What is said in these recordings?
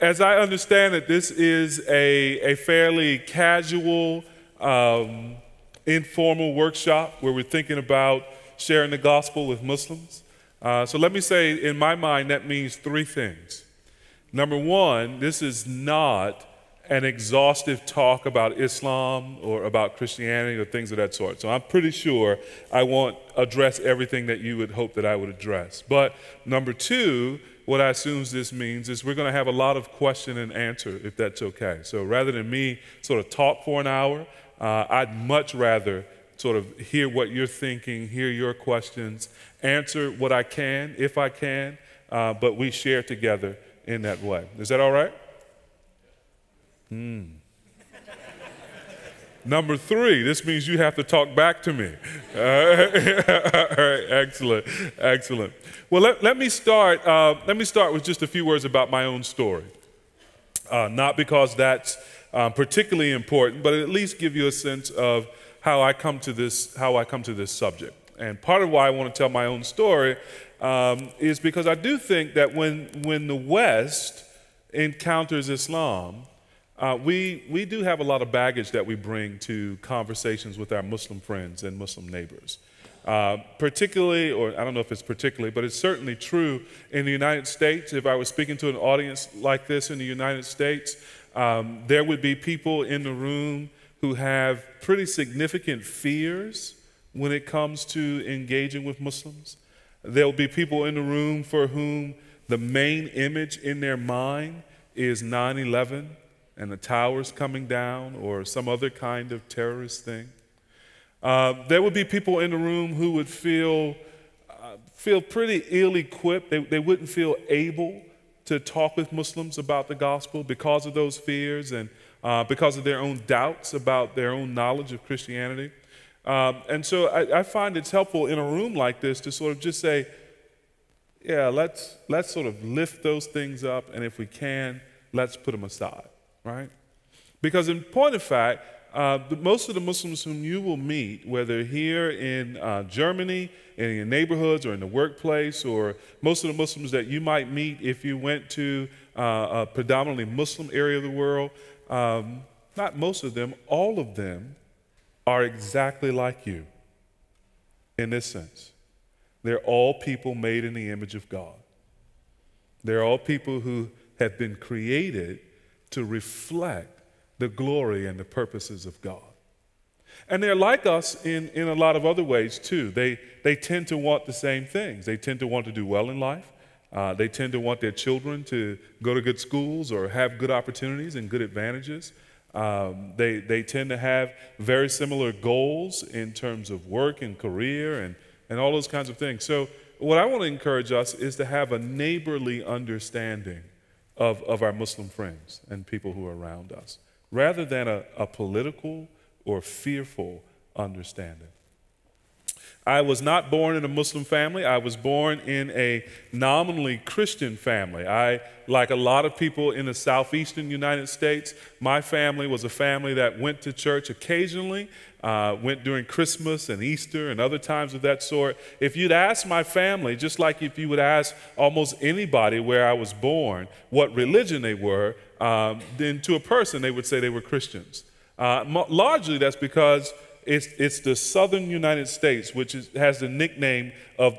as I understand it, this is a, a fairly casual, um, informal workshop where we're thinking about sharing the gospel with Muslims. Uh, so let me say, in my mind, that means three things. Number one, this is not an exhaustive talk about Islam or about Christianity or things of that sort. So I'm pretty sure I won't address everything that you would hope that I would address. But number two, what I assume this means is we're going to have a lot of question and answer, if that's okay. So rather than me sort of talk for an hour, uh, I'd much rather sort of hear what you're thinking, hear your questions, answer what I can, if I can, uh, but we share together in that way. Is that all right? Hmm. Number three, this means you have to talk back to me. all right, excellent, excellent. Well, let, let me start. Uh, let me start with just a few words about my own story. Uh, not because that's um, particularly important, but at least give you a sense of how I come to this, how I come to this subject. And part of why I want to tell my own story um, is because I do think that when when the West encounters Islam, uh, we, we do have a lot of baggage that we bring to conversations with our Muslim friends and Muslim neighbors. Uh, particularly, or I don't know if it's particularly, but it's certainly true in the United States. If I was speaking to an audience like this in the United States, um, there would be people in the room who have pretty significant fears when it comes to engaging with Muslims. There will be people in the room for whom the main image in their mind is 9 11 and the towers coming down or some other kind of terrorist thing. Uh, there would be people in the room who would feel, uh, feel pretty ill equipped. They, they wouldn't feel able to talk with Muslims about the gospel because of those fears and uh, because of their own doubts about their own knowledge of Christianity. Um, and so I, I, find it's helpful in a room like this to sort of just say, yeah, let's, let's sort of lift those things up, and if we can, let's put them aside right? Because, in point of fact, uh, most of the Muslims whom you will meet, whether here in uh, Germany, in your neighborhoods, or in the workplace, or most of the Muslims that you might meet if you went to uh, a predominantly Muslim area of the world, um, not most of them, all of them are exactly like you in this sense. They're all people made in the image of God. They're all people who have been created to reflect the glory and the purposes of God. And they're like us in, in a lot of other ways too. They, they tend to want the same things. They tend to want to do well in life. Uh, they tend to want their children to go to good schools or have good opportunities and good advantages. Um, they, they tend to have very similar goals in terms of work and career and, and all those kinds of things. So, what I want to encourage us is to have a neighborly understanding of, of our Muslim friends and people who are around us, rather than a, a political or fearful understanding. I was not born in a Muslim family. I was born in a nominally Christian family. I, like a lot of people in the southeastern United States, my family was a family that went to church occasionally uh, went during Christmas and Easter and other times of that sort. If you'd ask my family, just like if you would ask almost anybody where I was born what religion they were, um, then to a person they would say they were Christians. Uh, largely that's because it's, it's the southern United States, which is, has the nickname of,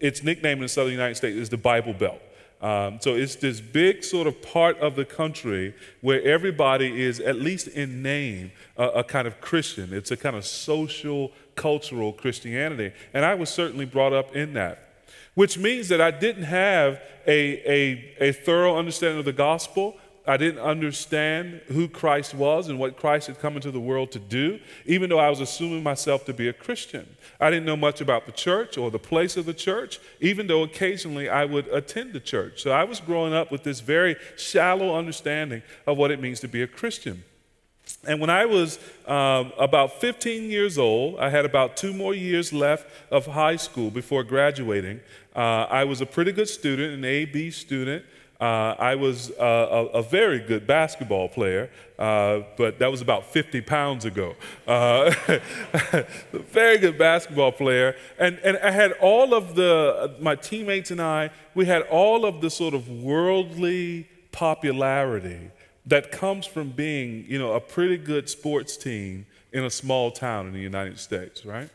its nickname in the southern United States is the Bible Belt. Um, so it's this big sort of part of the country where everybody is, at least in name, a, a, kind of Christian. It's a kind of social, cultural Christianity. And I was certainly brought up in that, which means that I didn't have a, a, a thorough understanding of the gospel. I didn't understand who Christ was and what Christ had come into the world to do, even though I was assuming myself to be a Christian. I didn't know much about the church or the place of the church, even though occasionally I would attend the church. So I was growing up with this very shallow understanding of what it means to be a Christian. And when I was um, about 15 years old, I had about two more years left of high school before graduating. Uh, I was a pretty good student, an A B student. Uh, I was uh, a, a, very good basketball player, uh, but that was about 50 pounds ago. Uh, very good basketball player. And, and I had all of the, my teammates and I, we had all of the sort of worldly popularity that comes from being, you know, a pretty good sports team in a small town in the United States, right?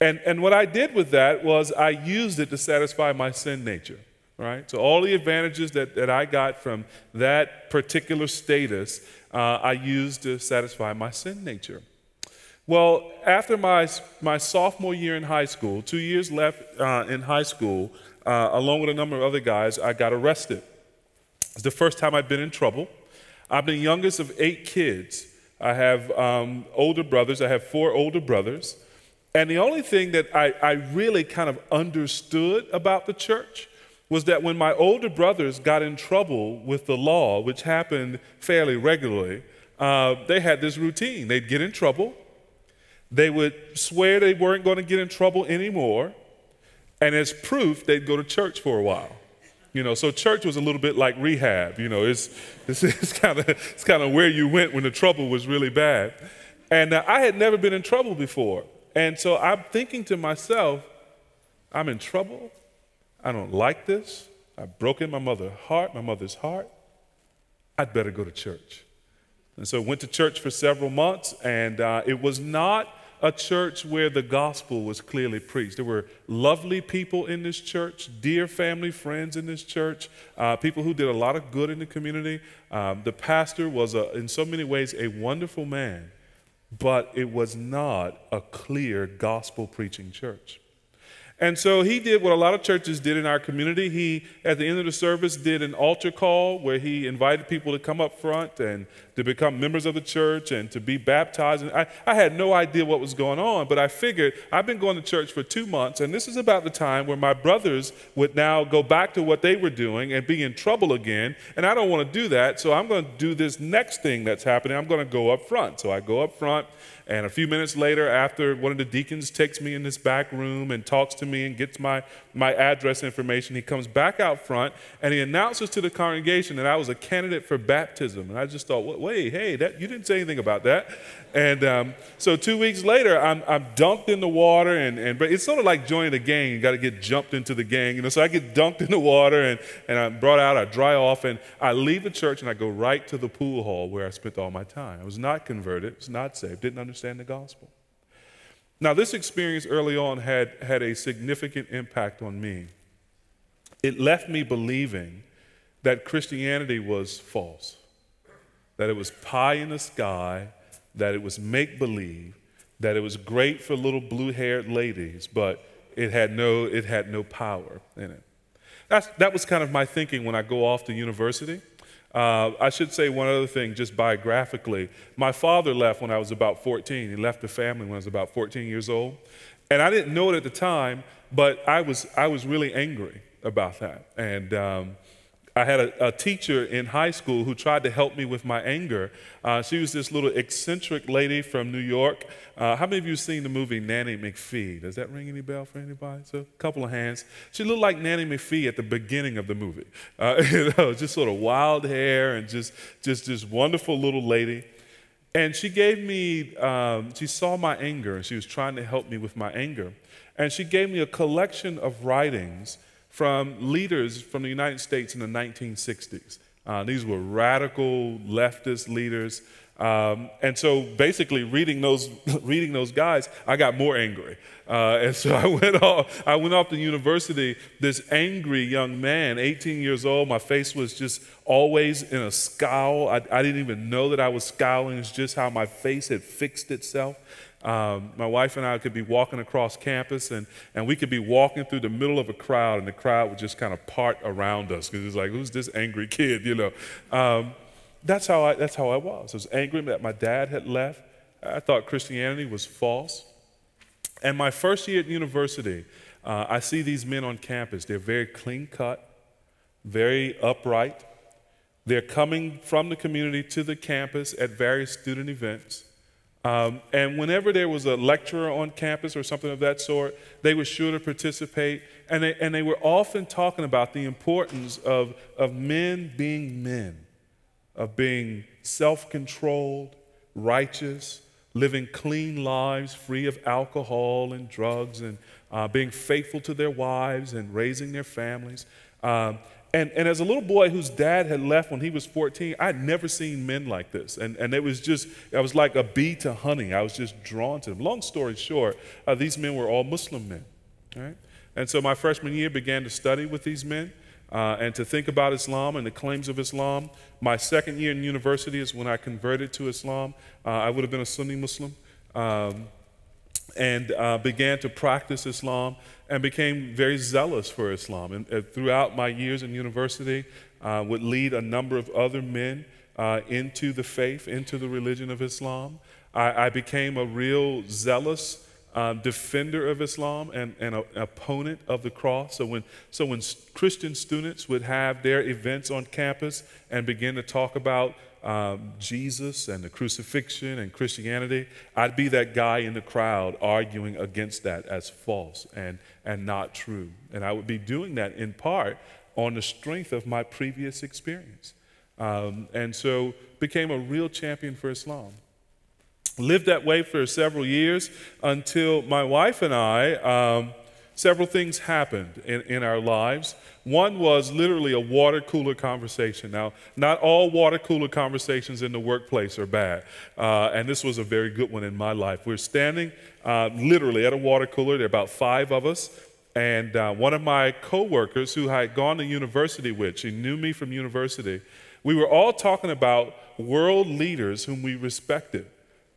And, and what I did with that was I used it to satisfy my sin nature, right? So all the advantages that, that I got from that particular status, uh, I used to satisfy my sin nature. Well, after my, my sophomore year in high school, two years left uh, in high school, uh, along with a number of other guys, I got arrested. It's the first time I've been in trouble. I'm the youngest of eight kids. I have um, older brothers. I have four older brothers. And the only thing that I, I really kind of understood about the church was that when my older brothers got in trouble with the law, which happened fairly regularly, uh, they had this routine. They'd get in trouble, they would swear they weren't going to get in trouble anymore, and as proof, they'd go to church for a while. You know, so church was a little bit like rehab. You know, it's it's, it's kind of it's kind of where you went when the trouble was really bad. And uh, I had never been in trouble before, and so I'm thinking to myself, I'm in trouble. I don't like this. I've broken my mother's heart, my mother's heart. I'd better go to church. And so went to church for several months, and uh, it was not a church where the gospel was clearly preached. There were lovely people in this church, dear family friends in this church, uh, people who did a lot of good in the community. Um, the pastor was, a, in so many ways, a wonderful man, but it was not a clear gospel preaching church. And so he did what a lot of churches did in our community. He, at the end of the service, did an altar call where he invited people to come up front and to become members of the church and to be baptized. And I, I had no idea what was going on, but I figured I've been going to church for two months, and this is about the time where my brothers would now go back to what they were doing and be in trouble again. And I don't want to do that, so I'm going to do this next thing that's happening. I'm going to go up front. So I go up front. And a few minutes later, after one of the deacons takes me in this back room and talks to me and gets my, my address information, he comes back out front and he announces to the congregation that I was a candidate for baptism. And I just thought, wait, hey, that, you didn't say anything about that. And um, so two weeks later, I'm, I'm dunked in the water, and, and but it's sort of like joining a gang. You got to get jumped into the gang, you know. So I get dunked in the water, and, and I'm brought out. I dry off, and I leave the church, and I go right to the pool hall where I spent all my time. I was not converted, I was not saved, didn't understand the gospel. Now, this experience early on had, had a significant impact on me. It left me believing that Christianity was false, that it was pie in the sky, that it was make believe, that it was great for little blue haired ladies, but it had no, it had no power in it. That's, that was kind of my thinking when I go off to university. Uh, I should say one other thing, just biographically. My father left when I was about 14. He left the family when I was about 14 years old. And I didn't know it at the time, but I was, I was really angry about that. And um, I had a, a, teacher in high school who tried to help me with my anger. Uh, she was this little eccentric lady from New York. Uh, how many of you have seen the movie Nanny McPhee? Does that ring any bell for anybody? So, a couple of hands. She looked like Nanny McPhee at the beginning of the movie. Uh, you know, just sort of wild hair and just, just this wonderful little lady. And she gave me, um, she saw my anger and she was trying to help me with my anger. And she gave me a collection of writings from leaders from the United States in the 1960s. Uh, these were radical leftist leaders. Um, and so basically reading those, reading those guys, I got more angry. Uh, and so I went off, I went off to university, this angry young man, 18 years old. My face was just always in a scowl. I, I didn't even know that I was scowling. It's just how my face had fixed itself. Um, my wife and I could be walking across campus, and, and we could be walking through the middle of a crowd, and the crowd would just kind of part around us because it's like, who's this angry kid, you know? Um, that's, how I, that's how I was. I was angry that my dad had left. I thought Christianity was false. And my first year at university, uh, I see these men on campus. They're very clean cut, very upright. They're coming from the community to the campus at various student events. Um, and whenever there was a lecturer on campus or something of that sort, they were sure to participate. And they, and they were often talking about the importance of, of men being men, of being self controlled, righteous, living clean lives free of alcohol and drugs, and uh, being faithful to their wives and raising their families. Um, and, and as a little boy whose dad had left when he was 14, I had never seen men like this. And, and it was just, I was like a bee to honey. I was just drawn to them. Long story short, uh, these men were all Muslim men. Right? And so my freshman year began to study with these men uh, and to think about Islam and the claims of Islam. My second year in university is when I converted to Islam. Uh, I would have been a Sunni Muslim. Um, and uh, began to practice Islam and became very zealous for Islam. And uh, throughout my years in university, uh, would lead a number of other men uh, into the faith, into the religion of Islam. I, I became a real zealous uh, defender of Islam and, and an opponent of the cross. So when, so when Christian students would have their events on campus and begin to talk about um, Jesus and the crucifixion and Christianity, I'd be that guy in the crowd arguing against that as false and, and not true. And I would be doing that in part on the strength of my previous experience. Um, and so became a real champion for Islam. Lived that way for several years until my wife and I, um, several things happened in, in our lives. One was literally a water cooler conversation. Now, not all water cooler conversations in the workplace are bad, uh, and this was a very good one in my life. We're standing uh, literally at a water cooler. There are about five of us, and uh, one of my coworkers who I had gone to university with, she knew me from university. We were all talking about world leaders whom we respected.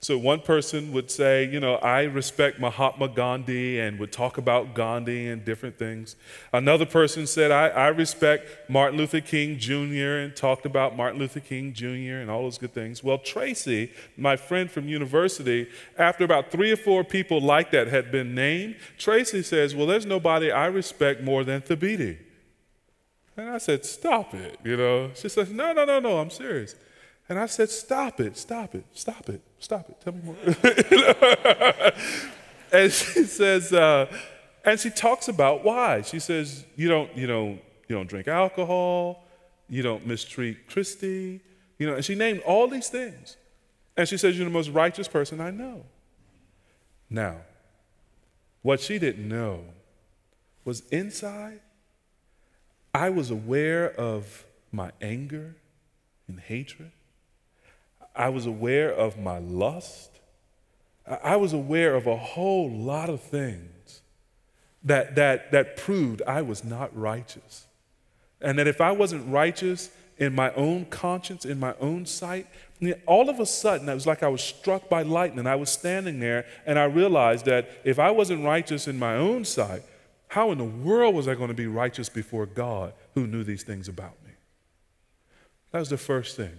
So one person would say, you know, I respect Mahatma Gandhi and would talk about Gandhi and different things. Another person said, I, I respect Martin Luther King Jr. and talked about Martin Luther King Jr. and all those good things. Well, Tracy, my friend from university, after about three or four people like that had been named, Tracy says, well, there's nobody I respect more than Thabiti. And I said, stop it, you know. She says, no, no, no, no, I'm serious. And I said, Stop it, stop it, stop it, stop it. Tell me more. and she says, uh, and she talks about why. She says, You don't, you don't, you don't drink alcohol, you don't mistreat Kristie, you know, and she named all these things. And she says, You're the most righteous person I know. Now, what she didn't know was inside, I was aware of my anger and hatred. I was aware of my lust. I was aware of a whole lot of things that, that, that proved I was not righteous. And that if I wasn't righteous in my own conscience, in my own sight, all of a sudden it was like I was struck by lightning. I was standing there and I realized that if I wasn't righteous in my own sight, how in the world was I going to be righteous before God who knew these things about me? That was the first thing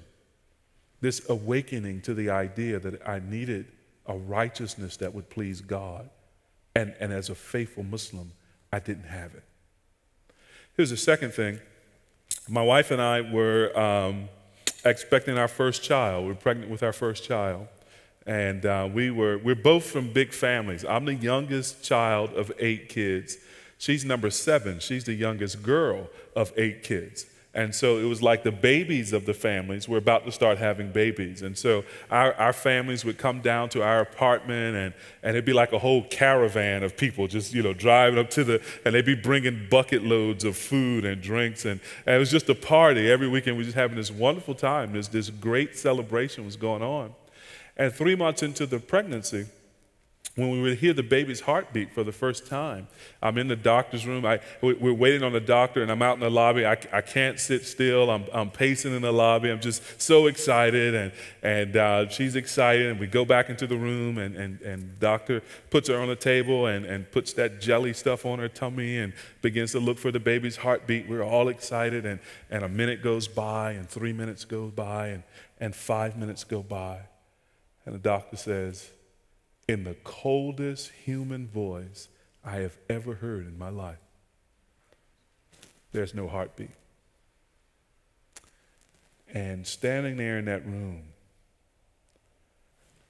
this awakening to the idea that I needed a righteousness that would please God. And, and as a faithful Muslim, I didn't have it. Here's the second thing my wife and I were um, expecting our first child. We were pregnant with our first child. And uh, we were, we're both from big families. I'm the youngest child of eight kids. She's number seven. She's the youngest girl of eight kids. And so it was like the babies of the families were about to start having babies. And so our, our families would come down to our apartment and, and it'd be like a whole caravan of people just, you know, driving up to the, and they'd be bringing bucket loads of food and drinks. And, and it was just a party. Every weekend we were just having this wonderful time. This, this great celebration was going on. And three months into the pregnancy, when we would hear the baby's heartbeat for the first time. I'm in the doctor's room. I, we're waiting on the doctor, and I'm out in the lobby. I, I can't sit still. I'm, I'm pacing in the lobby. I'm just so excited, and, and uh, she's excited. And we go back into the room, and, and, and doctor puts her on the table and, and puts that jelly stuff on her tummy and begins to look for the baby's heartbeat. We're all excited, and, and a minute goes by, and three minutes go by, and, and five minutes go by. And the doctor says, in the coldest human voice I have ever heard in my life. There's no heartbeat. And standing there in that room,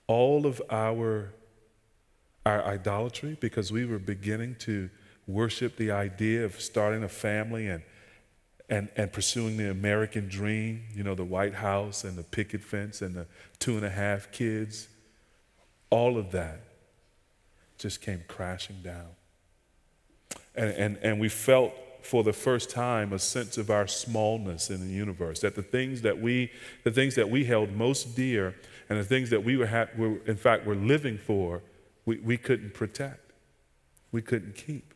all of our, our idolatry, because we were beginning to worship the idea of starting a family and, and, and pursuing the American dream, you know, the White House and the picket fence and the two and a half kids all of that just came crashing down. And, and, and we felt for the first time a sense of our smallness in the universe. That the things that we, the things that we held most dear, and the things that we were, ha- were in fact, were living for, we, we couldn't protect, we couldn't keep.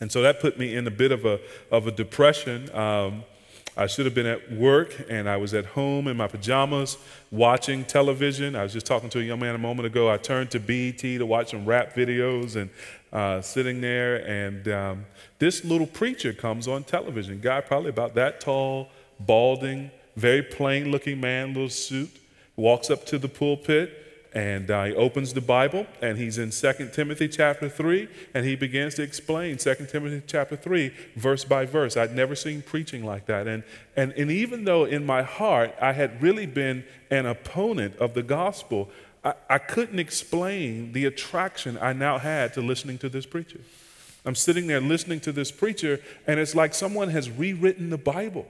And so that put me in a bit of a, of a depression. Um, I should have been at work and I was at home in my pajamas watching television. I was just talking to a young man a moment ago. I turned to BET to watch some rap videos and uh, sitting there, and um, this little preacher comes on television. Guy probably about that tall, balding, very plain looking man, little suit, walks up to the pulpit and uh, he opens the Bible and he's in 2 Timothy chapter 3 and he begins to explain 2 Timothy chapter 3 verse by verse. I'd never seen preaching like that. And, and, and even though in my heart I had really been an opponent of the gospel, I, I couldn't explain the attraction I now had to listening to this preacher. I'm sitting there listening to this preacher and it's like someone has rewritten the Bible.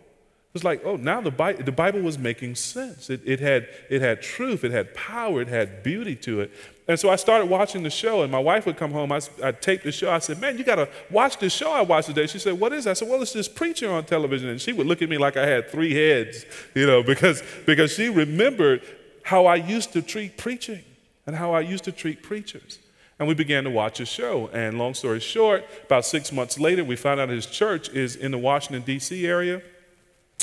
It's like, oh, now the Bible, the Bible was making sense. It, it, had, it had truth, it had power, it had beauty to it. And so I started watching the show, and my wife would come home. I, I'd tape the show. I said, Man, you got to watch this show I watched today. She said, What is that? I said, Well, it's this preacher on television. And she would look at me like I had three heads, you know, because, because she remembered how I used to treat preaching and how I used to treat preachers. And we began to watch his show. And long story short, about six months later, we found out his church is in the Washington, D.C. area.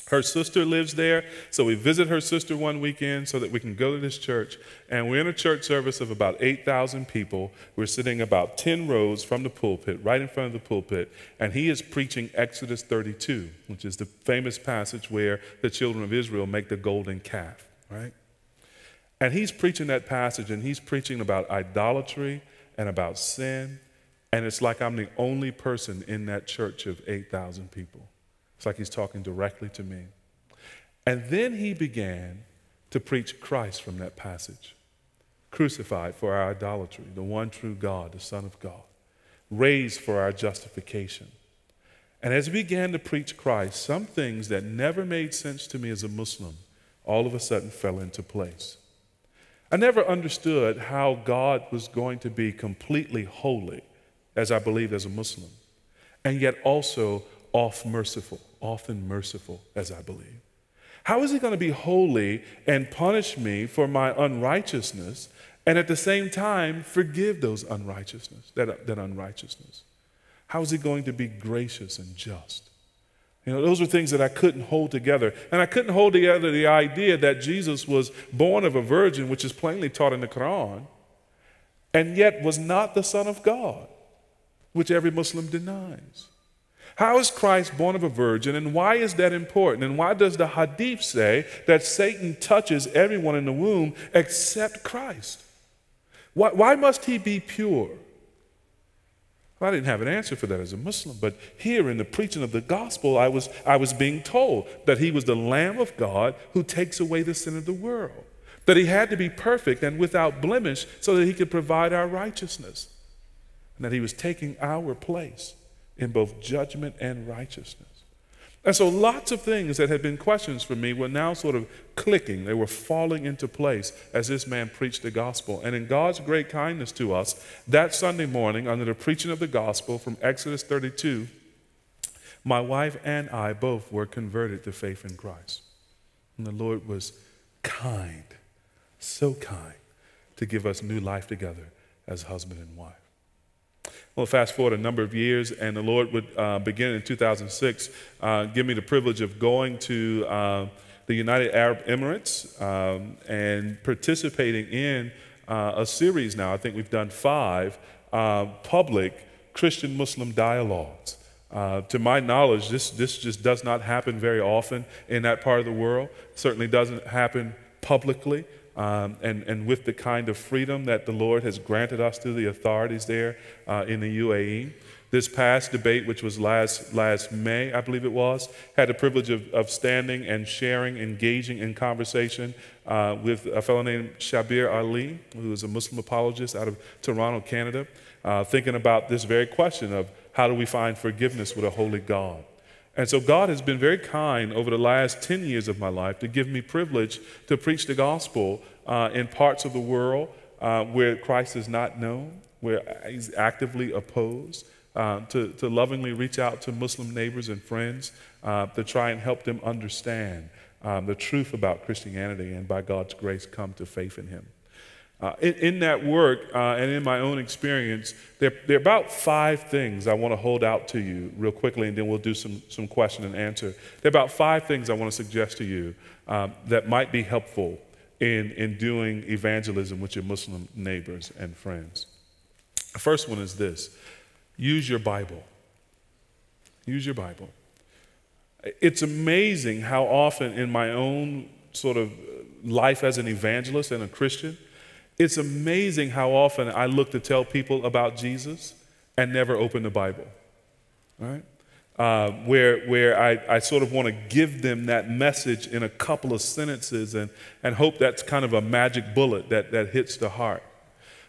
Her sister lives there, so we visit her sister one weekend so that we can go to this church. And we're in a church service of about 8,000 people. We're sitting about 10 rows from the pulpit, right in front of the pulpit, and he is preaching Exodus 32, which is the famous passage where the children of Israel make the golden calf, right? And he's preaching that passage, and he's preaching about idolatry and about sin. And it's like I'm the only person in that church of 8,000 people. It's like he's talking directly to me. And then he began to preach Christ from that passage crucified for our idolatry, the one true God, the Son of God, raised for our justification. And as he began to preach Christ, some things that never made sense to me as a Muslim all of a sudden fell into place. I never understood how God was going to be completely holy, as I believed as a Muslim, and yet also oft merciful, often merciful, as I believe. How is he going to be holy and punish me for my unrighteousness and at the same time forgive those unrighteousness, that, that unrighteousness? How is he going to be gracious and just? You know, those are things that I couldn't hold together. And I couldn't hold together the idea that Jesus was born of a virgin, which is plainly taught in the Quran, and yet was not the Son of God, which every Muslim denies. How is Christ born of a virgin, and why is that important? And why does the Hadith say that Satan touches everyone in the womb except Christ? Why, why must he be pure? Well, I didn't have an answer for that as a Muslim, but here in the preaching of the gospel, I was, I was being told that he was the Lamb of God who takes away the sin of the world, that he had to be perfect and without blemish so that he could provide our righteousness, and that he was taking our place in both judgment and righteousness. And so lots of things that had been questions for me were now sort of clicking. They were falling into place as this man preached the gospel. And in God's great kindness to us, that Sunday morning, under the preaching of the gospel from Exodus 32, my wife and I both were converted to faith in Christ. And the Lord was kind, so kind, to give us new life together as husband and wife. Well, fast forward a number of years, and the Lord would uh, begin in 2006 uh, give me the privilege of going to uh, the United Arab Emirates um, and participating in uh, a series now. I think we've done five uh, public Christian Muslim dialogues. Uh, to my knowledge, this, this just does not happen very often in that part of the world. Certainly doesn't happen publicly um, and, and with the kind of freedom that the Lord has granted us through the authorities there uh, in the UAE. This past debate, which was last, last May, I believe it was, had the privilege of, of standing and sharing, engaging in conversation uh, with a fellow named Shabir Ali, who is a Muslim apologist out of Toronto, Canada, uh, thinking about this very question of how do we find forgiveness with a holy God. And so God has been very kind over the last 10 years of my life to give me privilege to preach the gospel uh, in parts of the world uh, where Christ is not known, where he's actively opposed. uh, to, to lovingly reach out to Muslim neighbors and friends uh, to try and help them understand um, the truth about Christianity and by God's grace come to faith in Him. Uh, in, in, that work uh, and in my own experience, there, there, are about five things I want to hold out to you real quickly, and then we'll do some, some question and answer. There are about five things I want to suggest to you um, that might be helpful in, in doing evangelism with your Muslim neighbors and friends. The first one is this use your Bible. Use your Bible. It's amazing how often in my own sort of life as an evangelist and a Christian, it's amazing how often I look to tell people about Jesus and never open the Bible, right? Uh, where where I, I sort of want to give them that message in a couple of sentences and, and hope that's kind of a magic bullet that, that hits the heart.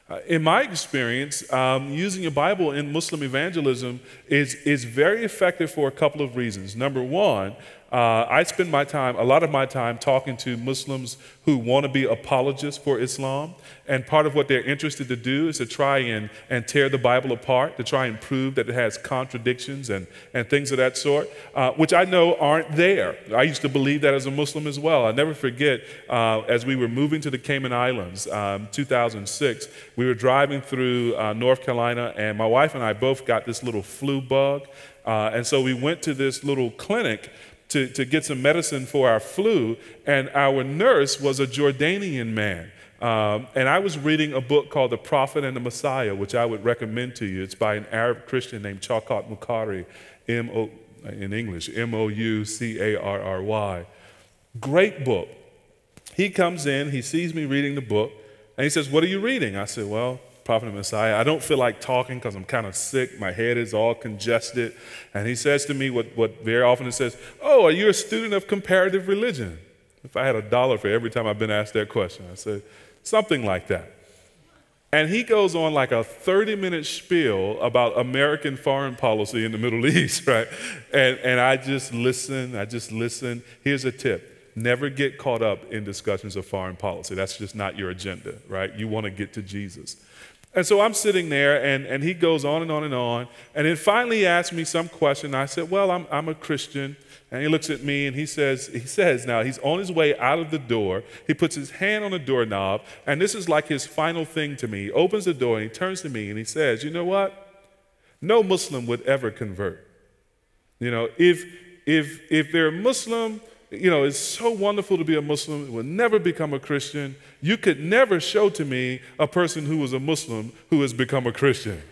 Uh, in my experience, um, using a Bible in Muslim evangelism is, is very effective for a couple of reasons. Number one, uh, I spend my time, a lot of my time, talking to Muslims who want to be apologists for Islam. And part of what they're interested to do is to try and, and tear the Bible apart, to try and prove that it has contradictions and, and things of that sort, uh, which I know aren't there. I used to believe that as a Muslim as well. I never forget, uh, as we were moving to the Cayman Islands, um, 2006, we were driving through uh, North Carolina, and my wife and I both got this little flu bug. Uh, and so we went to this little clinic to, to get some medicine for our flu, and our nurse was a Jordanian man. Um, and I was reading a book called The Prophet and the Messiah, which I would recommend to you. It's by an Arab Christian named Shawkat Moucarry, M-O, in English, M O U C A R R Y. Great book. He comes in, he sees me reading the book, and he says, What are you reading? I said, Well, Prophet Messiah. I don't feel like talking because I'm kind of sick. My head is all congested. And he says to me what, what very often he says, Oh, are you a student of comparative religion? If I had a dollar for every time I've been asked that question, I said, Something like that. And he goes on like a 30 minute spiel about American foreign policy in the Middle East, right? And, and I just listen, I just listen. Here's a tip never get caught up in discussions of foreign policy. That's just not your agenda, right? You want to get to Jesus. And so I'm sitting there, and, and he goes on and on and on. And then finally he asks me some question. I said, Well, I'm, I'm a Christian. And he looks at me and he says, he says now, he's on his way out of the door. He puts his hand on the doorknob, and this is like his final thing to me. He opens the door and he turns to me and he says, You know what? No Muslim would ever convert. You know, if if if they're Muslim, you know, it's so wonderful to be a Muslim, It will never become a Christian. You could never show to me a person who was a Muslim who has become a Christian.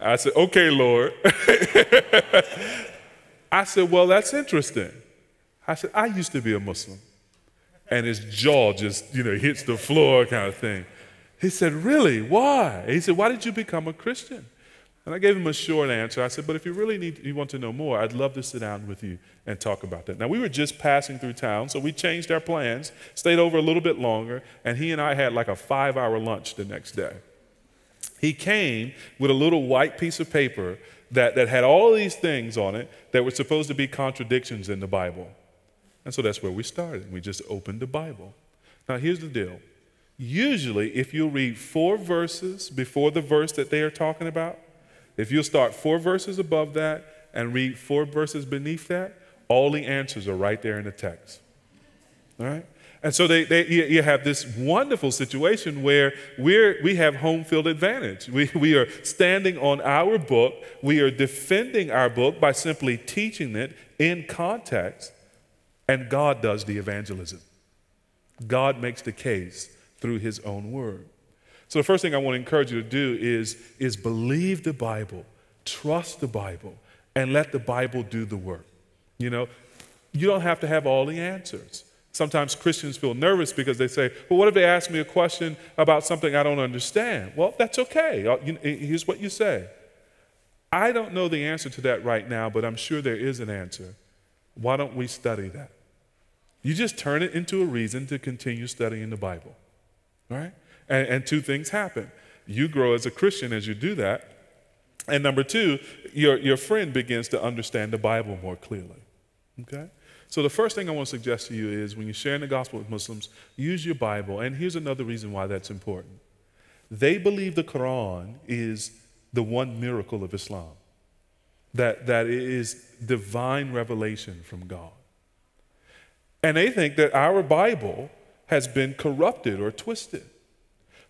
I said, okay, Lord. I said, well, that's interesting. I said, I used to be a Muslim. And his jaw just, you know, hits the floor kind of thing. He said, really? Why? He said, why did you become a Christian? And I gave him a short answer. I said, But if you really need, you want to know more, I'd love to sit down with you and talk about that. Now, we were just passing through town, so we changed our plans, stayed over a little bit longer, and he and I had like a five hour lunch the next day. He came with a little white piece of paper that, that had all these things on it that were supposed to be contradictions in the Bible. And so that's where we started. We just opened the Bible. Now, here's the deal. Usually, if you read four verses before the verse that they are talking about, if you'll start four verses above that and read four verses beneath that, all the answers are right there in the text. All right? And so they, they, you have this wonderful situation where we're, we have home field advantage. We, we are standing on our book. We are defending our book by simply teaching it in context. And God does the evangelism. God makes the case through his own word. So the first thing I want to encourage you to do is, is believe the Bible, trust the Bible, and let the Bible do the work. You know, you don't have to have all the answers. Sometimes Christians feel nervous because they say, well, what if they ask me a question about something I don't understand? Well, that's okay. Uh, here's what you say I don't know the answer to that right now, but I'm sure there is an answer. Why don't we study that? You just turn it into a reason to continue studying the Bible. Right? And, and two things happen. You grow as a Christian as you do that. And number two, your, your friend begins to understand the Bible more clearly. Okay? So, the first thing I want to suggest to you is when you're sharing the gospel with Muslims, use your Bible. And here's another reason why that's important. They believe the Quran is the one miracle of Islam that, that is divine revelation from God. And they think that our Bible has been corrupted or twisted.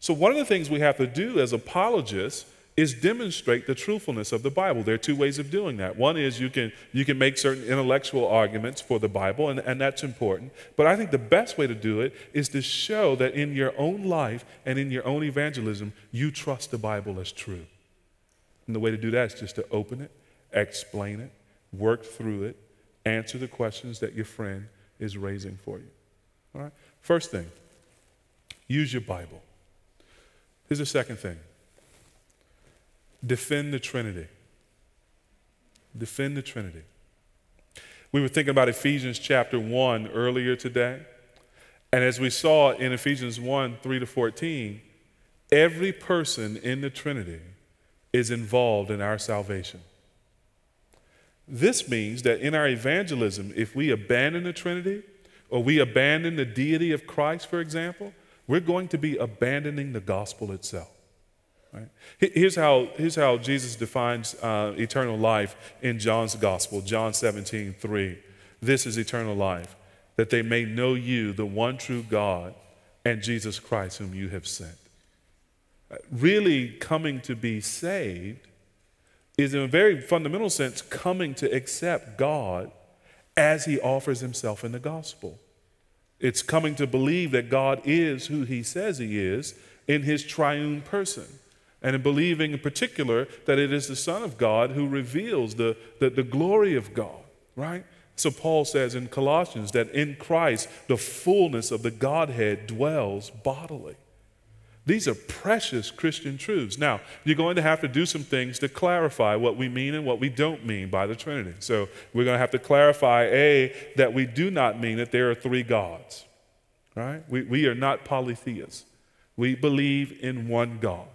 So, one of the things we have to do as apologists is demonstrate the truthfulness of the Bible. There are two ways of doing that. One is you can, you can make certain intellectual arguments for the Bible, and, and that's important. But I think the best way to do it is to show that in your own life and in your own evangelism, you trust the Bible as true. And the way to do that is just to open it, explain it, work through it, answer the questions that your friend is raising for you. All right? First thing, use your Bible. Here's the second thing defend the Trinity. Defend the Trinity. We were thinking about Ephesians chapter 1 earlier today. And as we saw in Ephesians 1 3 to 14, every person in the Trinity is involved in our salvation. This means that in our evangelism, if we abandon the Trinity or we abandon the deity of Christ, for example, we're going to be abandoning the gospel itself. Right? Here's, how, here's how Jesus defines uh, eternal life in John's gospel, John 17, 3. This is eternal life, that they may know you, the one true God, and Jesus Christ, whom you have sent. Uh, really coming to be saved is, in a very fundamental sense, coming to accept God as he offers himself in the gospel. It's coming to believe that God is who he says he is in his triune person and in believing in particular that it is the Son of God who reveals the, the, the, glory of God, right? So Paul says in Colossians that in Christ the fullness of the Godhead dwells bodily. These are precious Christian truths. Now, you're going to have to do some things to clarify what we mean and what we don't mean by the Trinity. So, we're going to have to clarify A, that we do not mean that there are three gods, right? We, we are not polytheists. We believe in one God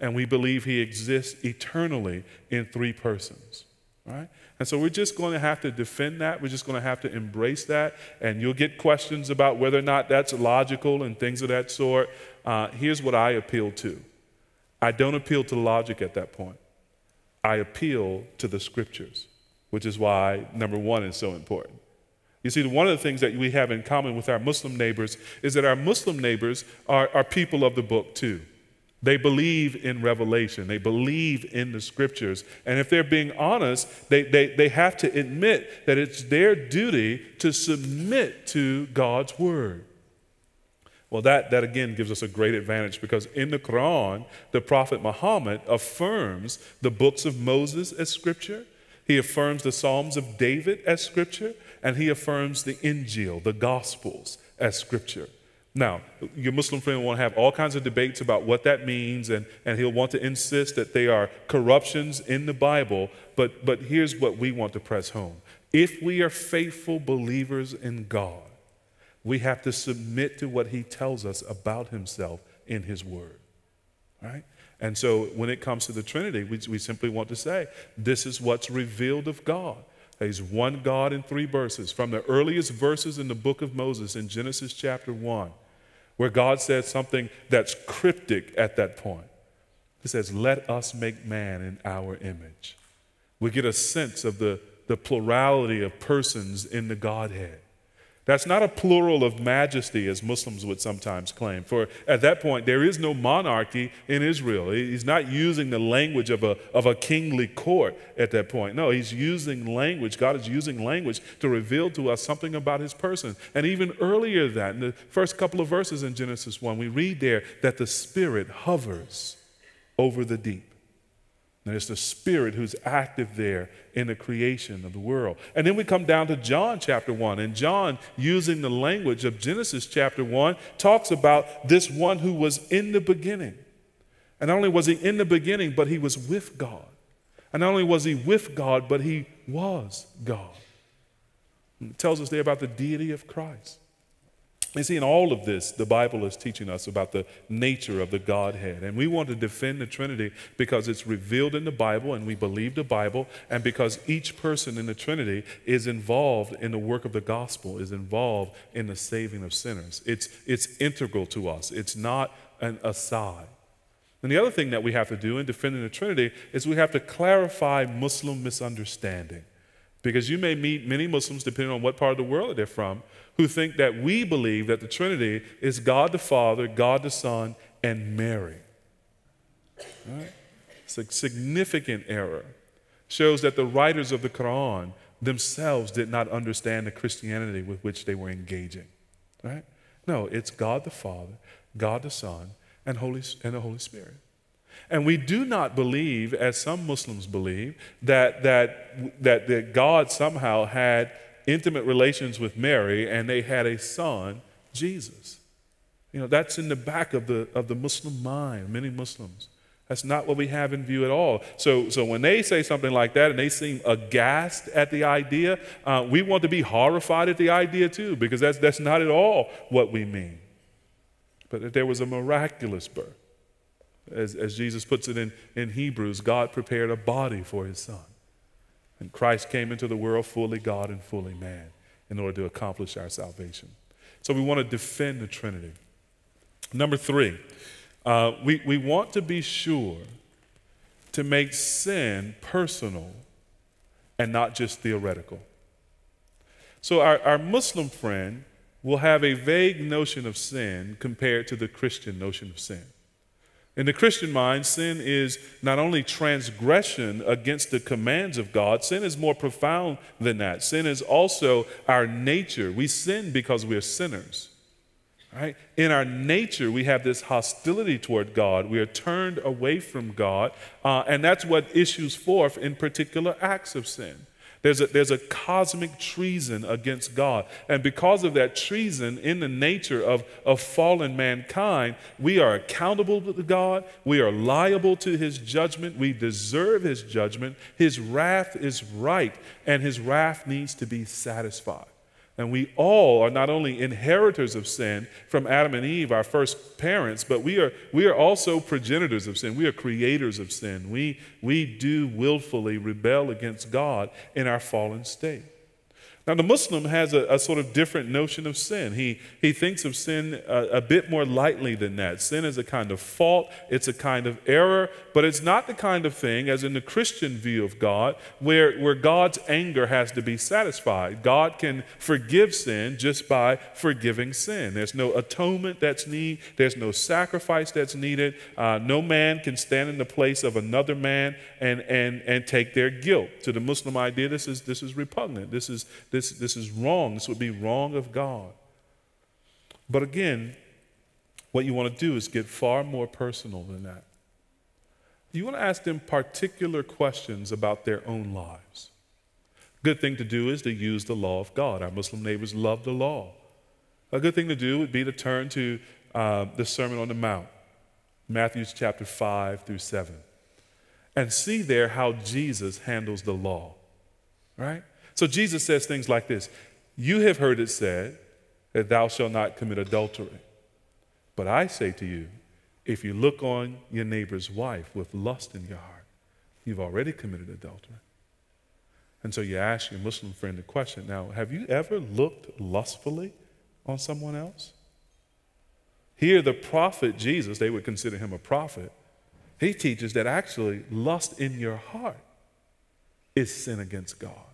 and we believe he exists eternally in three persons, right? And so we're just going to have to defend that. We're just going to have to embrace that. And you'll get questions about whether or not that's logical and things of that sort. Uh, here's what I appeal to I don't appeal to logic at that point, I appeal to the scriptures, which is why number one is so important. You see, one of the things that we have in common with our Muslim neighbors is that our Muslim neighbors are, are people of the book too. They believe in revelation. They believe in the scriptures. And if they're being honest, they, they, they have to admit that it's their duty to submit to God's word. Well, that, that again gives us a great advantage because in the Quran, the Prophet Muhammad affirms the books of Moses as scripture, he affirms the Psalms of David as scripture, and he affirms the Injil, the Gospels, as scripture. Now, your Muslim friend will have all kinds of debates about what that means, and, and he'll want to insist that they are corruptions in the Bible. But, but here's what we want to press home if we are faithful believers in God, we have to submit to what he tells us about himself in his word. Right? And so when it comes to the Trinity, we, we simply want to say this is what's revealed of God. He's one God in three verses. From the earliest verses in the book of Moses in Genesis chapter 1, where God says something that's cryptic at that point. He says, Let us make man in our image. We get a sense of the, the plurality of persons in the Godhead. That's not a plural of majesty, as Muslims would sometimes claim. For at that point, there is no monarchy in Israel. He's not using the language of a, of a kingly court at that point. No, he's using language. God is using language to reveal to us something about his person. And even earlier than that, in the first couple of verses in Genesis 1, we read there that the Spirit hovers over the deep. And it's the Spirit who's active there in the creation of the world. And then we come down to John chapter 1. And John, using the language of Genesis chapter 1, talks about this one who was in the beginning. And not only was he in the beginning, but he was with God. And not only was he with God, but he was God. It tells us there about the deity of Christ. You see, in all of this, the Bible is teaching us about the nature of the Godhead. And we want to defend the Trinity because it's revealed in the Bible and we believe the Bible, and because each person in the Trinity is involved in the work of the gospel, is involved in the saving of sinners. It's, it's integral to us, it's not an aside. And the other thing that we have to do in defending the Trinity is we have to clarify Muslim misunderstanding. Because you may meet many Muslims, depending on what part of the world they're from, who think that we believe that the Trinity is God the Father, God the Son, and Mary. Right? It's a significant error. Shows that the writers of the Quran themselves did not understand the Christianity with which they were engaging. Right? No, it's God the Father, God the Son, and, Holy, and the Holy Spirit. And we do not believe, as some Muslims believe, that, that, that, that God somehow had intimate relations with Mary and they had a son, Jesus. You know, that's in the back of the, of the Muslim mind, many Muslims. That's not what we have in view at all. So, so when they say something like that and they seem aghast at the idea, uh, we want to be horrified at the idea too, because that's, that's not at all what we mean. But that there was a miraculous birth. As, as Jesus puts it in, in Hebrews, God prepared a body for his son. And Christ came into the world fully God and fully man in order to accomplish our salvation. So we want to defend the Trinity. Number three, uh, we, we want to be sure to make sin personal and not just theoretical. So, our, our Muslim friend will have a vague notion of sin compared to the Christian notion of sin. In the Christian mind, sin is not only transgression against the commands of God, sin is more profound than that. Sin is also our nature. We sin because we are sinners. Right? In our nature, we have this hostility toward God. We are turned away from God, uh, and that's what issues forth in particular acts of sin. There's a, there's a cosmic treason against God. And because of that treason in the nature of, of fallen mankind, we are accountable to God. We are liable to his judgment. We deserve his judgment. His wrath is right, and his wrath needs to be satisfied. And we all are not only inheritors of sin from Adam and Eve, our first parents, but we are, we are also progenitors of sin. We are creators of sin. We, we do willfully rebel against God in our fallen state. Now, the Muslim has a, a, sort of different notion of sin. He, he thinks of sin a, a, bit more lightly than that. Sin is a kind of fault, it's a kind of error, but it's not the kind of thing, as in the Christian view of God, where, where God's anger has to be satisfied. God can forgive sin just by forgiving sin. There's no atonement that's needed, there's no sacrifice that's needed. Uh, no man can stand in the place of another man and, and, and take their guilt. To the Muslim idea, this is, this is repugnant. This is, this this, this is wrong. This would be wrong of God. But again, what you want to do is get far more personal than that. You want to ask them particular questions about their own lives. Good thing to do is to use the law of God. Our Muslim neighbors love the law. A good thing to do would be to turn to uh, the Sermon on the Mount, Matthew chapter 5 through 7, and see there how Jesus handles the law, right? So Jesus says things like this You have heard it said that thou shalt not commit adultery. But I say to you, if you look on your neighbor's wife with lust in your heart, you've already committed adultery. And so you ask your Muslim friend the question now, have you ever looked lustfully on someone else? Here, the prophet Jesus, they would consider him a prophet, he teaches that actually lust in your heart is sin against God.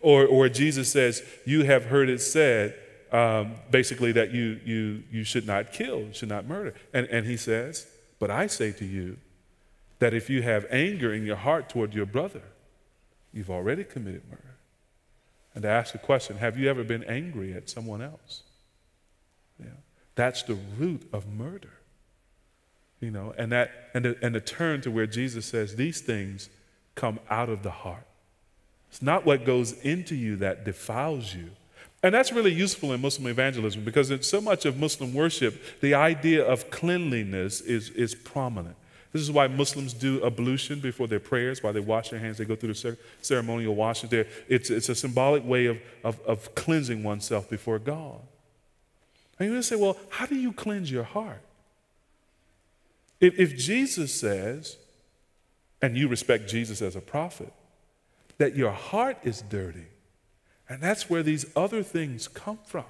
Or, or Jesus says, You have heard it said, um, basically, that you, you, you should not kill, you should not murder. And, and he says, But I say to you that if you have anger in your heart toward your brother, you've already committed murder. And to ask the question, Have you ever been angry at someone else? Yeah. That's the root of murder. You know, and that and the, and the turn to where Jesus says these things come out of the heart. It's not what goes into you that defiles you. And that's really useful in Muslim evangelism because in so much of Muslim worship, the idea of cleanliness is, is prominent. This is why Muslims do ablution before their prayers, while they wash their hands, they go through the ceremonial washing there. It's, it's a symbolic way of, of, of cleansing oneself before God. And you're going to say, well, how do you cleanse your heart? If, if Jesus says, and you respect Jesus as a prophet, that your heart is dirty. And that's where these other things come from.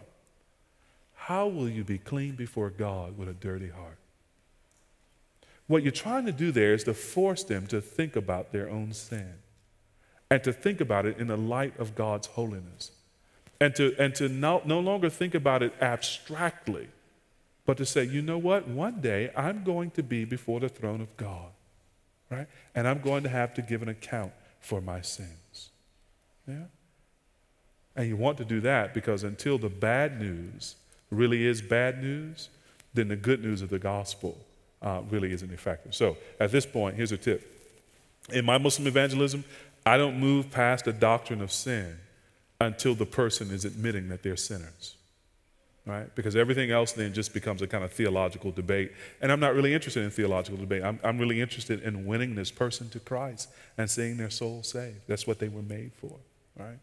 How will you be clean before God with a dirty heart? what you're trying to do there is to force them to think about their own sin and to think about it in the light of God's holiness. And to, and to no, no longer think about it abstractly, but to say, you know what? One day I'm going to be before the throne of God, right? And I'm going to have to give an account for my sins. Yeah? And you want to do that because until the bad news really is bad news, then the good news of the gospel uh, really isn't effective. So at this point, here's a tip. In my Muslim evangelism, I don't move past the doctrine of sin until the person is admitting that they're sinners. Right? Because everything else then just becomes a kind of theological debate. And I'm not really interested in theological debate. I'm, I'm really interested in winning this person to Christ and seeing their soul saved. That's what they were made for. Right?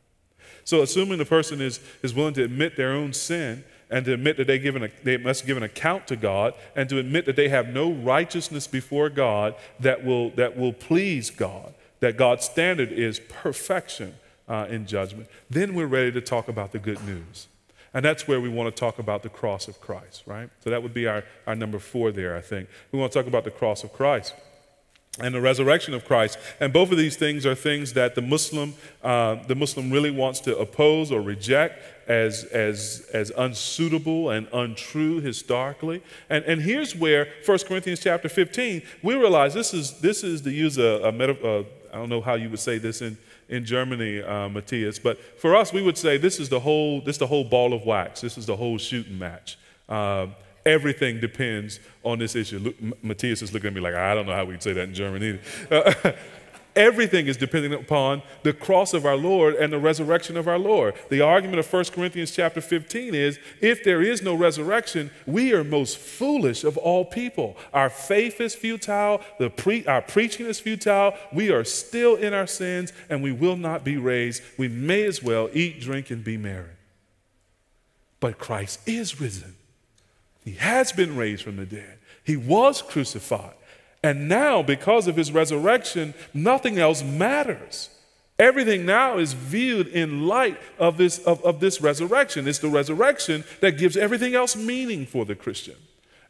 So, assuming the person is, is willing to admit their own sin and to admit that they, give an, they must give an account to God and to admit that they have no righteousness before God that will, that will please God, that God's standard is perfection uh, in judgment, then we're ready to talk about the good news. And that's where we want to talk about the cross of Christ, right? So that would be our, our number four there, I think. We want to talk about the cross of Christ and the resurrection of Christ. And both of these things are things that the Muslim, uh, the Muslim really wants to oppose or reject as, as, as unsuitable and untrue historically. And, and here's where 1 Corinthians chapter 15, we realize this is, this is to use a, a uh, I don't know how you would say this in, in Germany, uh, Matthias, but for us, we would say this is the whole, this is the whole ball of wax. This is the whole shooting match. Uh, everything depends on this issue. Look, Matthias is looking at me like, I don't know how we'd say that in German either. Everything is dependent upon the cross of our Lord and the resurrection of our Lord. The argument of 1 Corinthians chapter 15 is if there is no resurrection, we are most foolish of all people. Our faith is futile, pre- our preaching is futile, we are still in our sins, and we will not be raised. We may as well eat, drink, and be merry. But Christ is risen. He has been raised from the dead. He was crucified. And now, because of his resurrection, nothing else matters. Everything now is viewed in light of this, of, of this resurrection. It's the resurrection that gives everything else meaning for the Christian.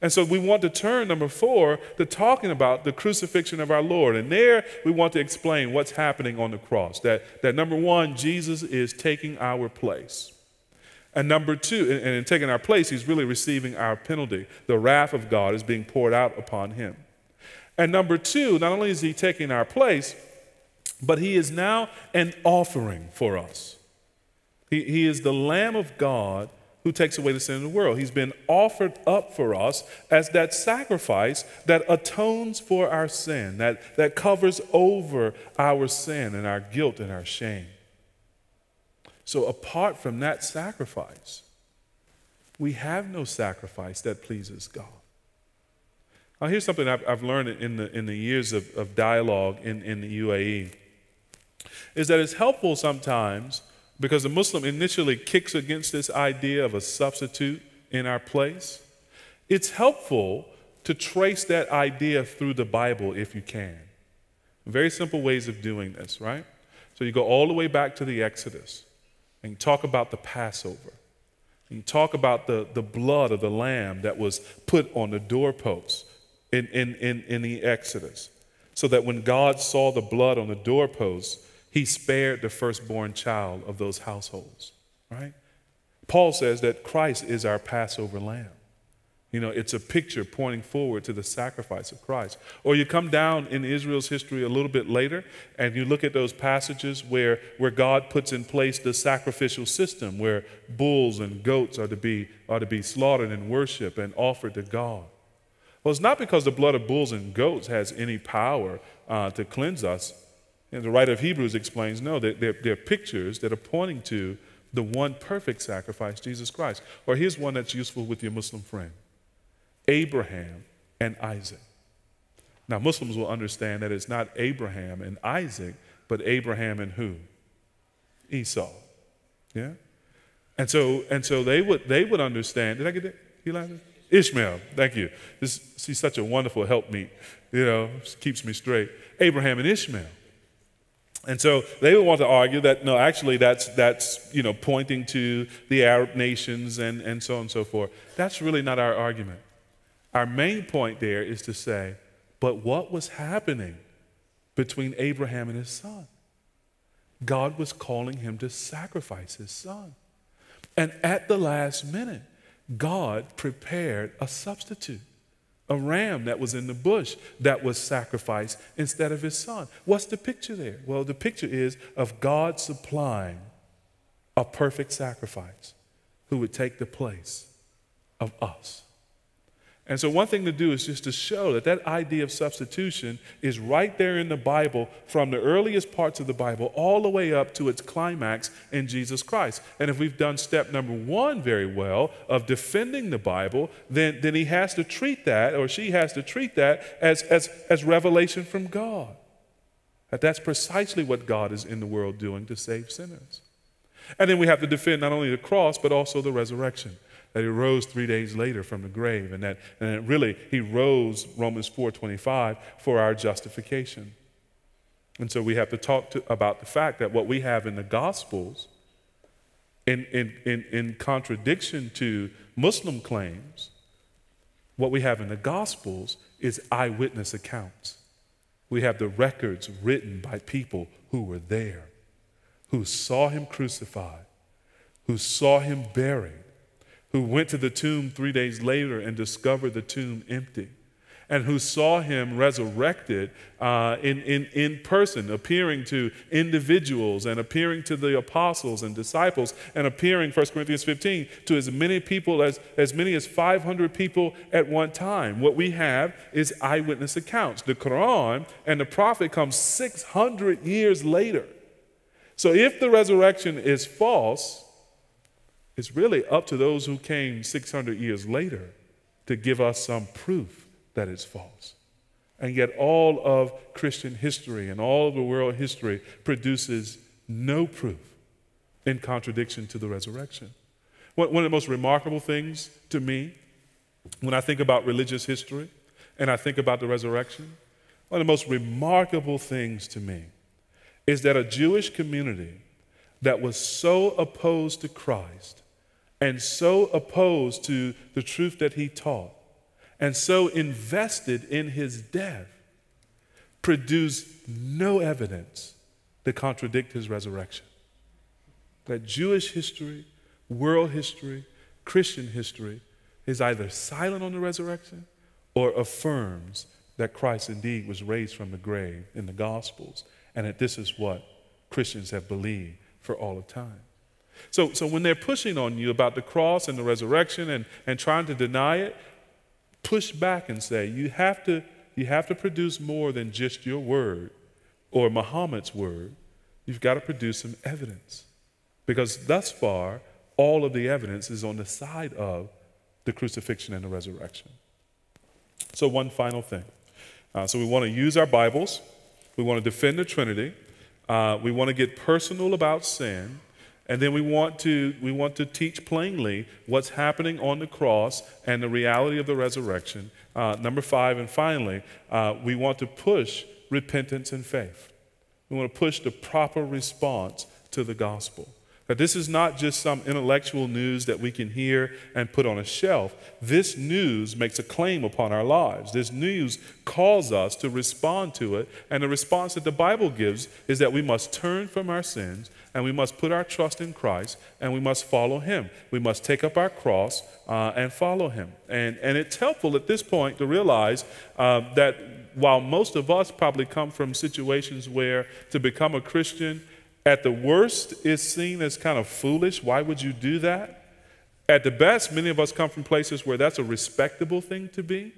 And so we want to turn, number four, to talking about the crucifixion of our Lord. And there we want to explain what's happening on the cross. That, that number one, Jesus is taking our place. And number two, and in taking our place, he's really receiving our penalty. The wrath of God is being poured out upon him. And number two, not only is he taking our place, but he is now an offering for us. He, he is the Lamb of God who takes away the sin of the world. He's been offered up for us as that sacrifice that atones for our sin, that, that covers over our sin and our guilt and our shame. So, apart from that sacrifice, we have no sacrifice that pleases God. Now, here's something I've, I've learned in the, in the years of, of dialogue in, in the UAE is that it's helpful sometimes because the Muslim initially kicks against this idea of a substitute in our place. It's helpful to trace that idea through the Bible if you can. Very simple ways of doing this, right? So you go all the way back to the Exodus and you talk about the Passover. And you talk about the, the blood of the lamb that was put on the doorposts in, in, in, in the Exodus. So that when God saw the blood on the doorposts, he spared the firstborn child of those households, right? Paul says that Christ is our Passover lamb. You know, it's a picture pointing forward to the sacrifice of Christ. Or you come down in Israel's history a little bit later and you look at those passages where, where God puts in place the sacrificial system where bulls and goats are to be, are to be slaughtered in worship and offered to God. Well, it's not because the blood of bulls and goats has any power uh, to cleanse us. And the writer of Hebrews explains no, they're, they're, pictures that are pointing to the one perfect sacrifice, Jesus Christ. Or here's one that's useful with your Muslim friend. Abraham and Isaac. Now, Muslims will understand that it's not Abraham and Isaac, but Abraham and who? Esau. Yeah? And so, and so they would they would understand. Did I get that, Elijah? Ishmael. Thank you. This she's such a wonderful helpmeet. You know, keeps me straight. Abraham and Ishmael. And so they would want to argue that no, actually that's that's you know pointing to the Arab nations and, and so on and so forth. That's really not our argument. Our main point there is to say But what was happening between Abraham and his son? God was calling him to sacrifice his son. And at the last minute, God prepared a substitute, a ram that was in the bush that was sacrificed instead of his son. What's the picture there? Well, the picture is of God supplying a perfect sacrifice who would take the place of us. And so, one thing to do is just to show that that idea of substitution is right there in the Bible from the earliest parts of the Bible all the way up to its climax in Jesus Christ. And if we've done step number one very well of defending the Bible, then, then he has to treat that, or she has to treat that as, as, as revelation from God. That that's precisely what God is in the world doing to save sinners. And then we have to defend not only the cross, but also the resurrection that he rose three days later from the grave, and that, and that really he rose, Romans 4.25, for our justification. And so we have to talk to, about the fact that what we have in the Gospels, in, in, in, in contradiction to Muslim claims, what we have in the Gospels is eyewitness accounts. We have the records written by people who were there, who saw him crucified, who saw him buried, who went to the tomb three days later and discovered the tomb empty, and who saw him resurrected uh, in, in, in person, appearing to individuals and appearing to the apostles and disciples, and appearing, 1 Corinthians 15, to as many people as, as many as 500 people at one time. What we have is eyewitness accounts. The Quran and the Prophet come 600 years later. So if the resurrection is false, it's really up to those who came 600 years later to give us some proof that it's false. And yet, all of Christian history and all of the world history produces no proof in contradiction to the resurrection. One of the most remarkable things to me when I think about religious history and I think about the resurrection, one of the most remarkable things to me is that a Jewish community that was so opposed to Christ and so opposed to the truth that he taught and so invested in his death produced no evidence to contradict his resurrection. That Jewish history, world history, Christian history is either silent on the resurrection or affirms that Christ indeed was raised from the grave in the Gospels and that this is what Christians have believed for all of time. So, so when they're pushing on you about the cross and the resurrection and, and trying to deny it, push back and say, you have, to, you have to produce more than just your word or Muhammad's word. You've got to produce some evidence. Because thus far, all of the evidence is on the side of the crucifixion and the resurrection. So, one final thing. Uh, so, we want to use our Bibles, we want to defend the Trinity, uh, we want to get personal about sin. And then we want to we want to teach plainly what's happening on the cross and the reality of the resurrection. Uh, number five, and finally, uh, we want to push repentance and faith. We want to push the proper response to the gospel. That this is not just some intellectual news that we can hear and put on a shelf. This news makes a claim upon our lives. This news calls us to respond to it. And the response that the Bible gives is that we must turn from our sins and we must put our trust in Christ and we must follow Him. We must take up our cross uh, and follow Him. And, and it's helpful at this point to realize uh, that while most of us probably come from situations where to become a Christian, at the worst, it's seen as kind of foolish. Why would you do that? At the best, many of us come from places where that's a respectable thing to be.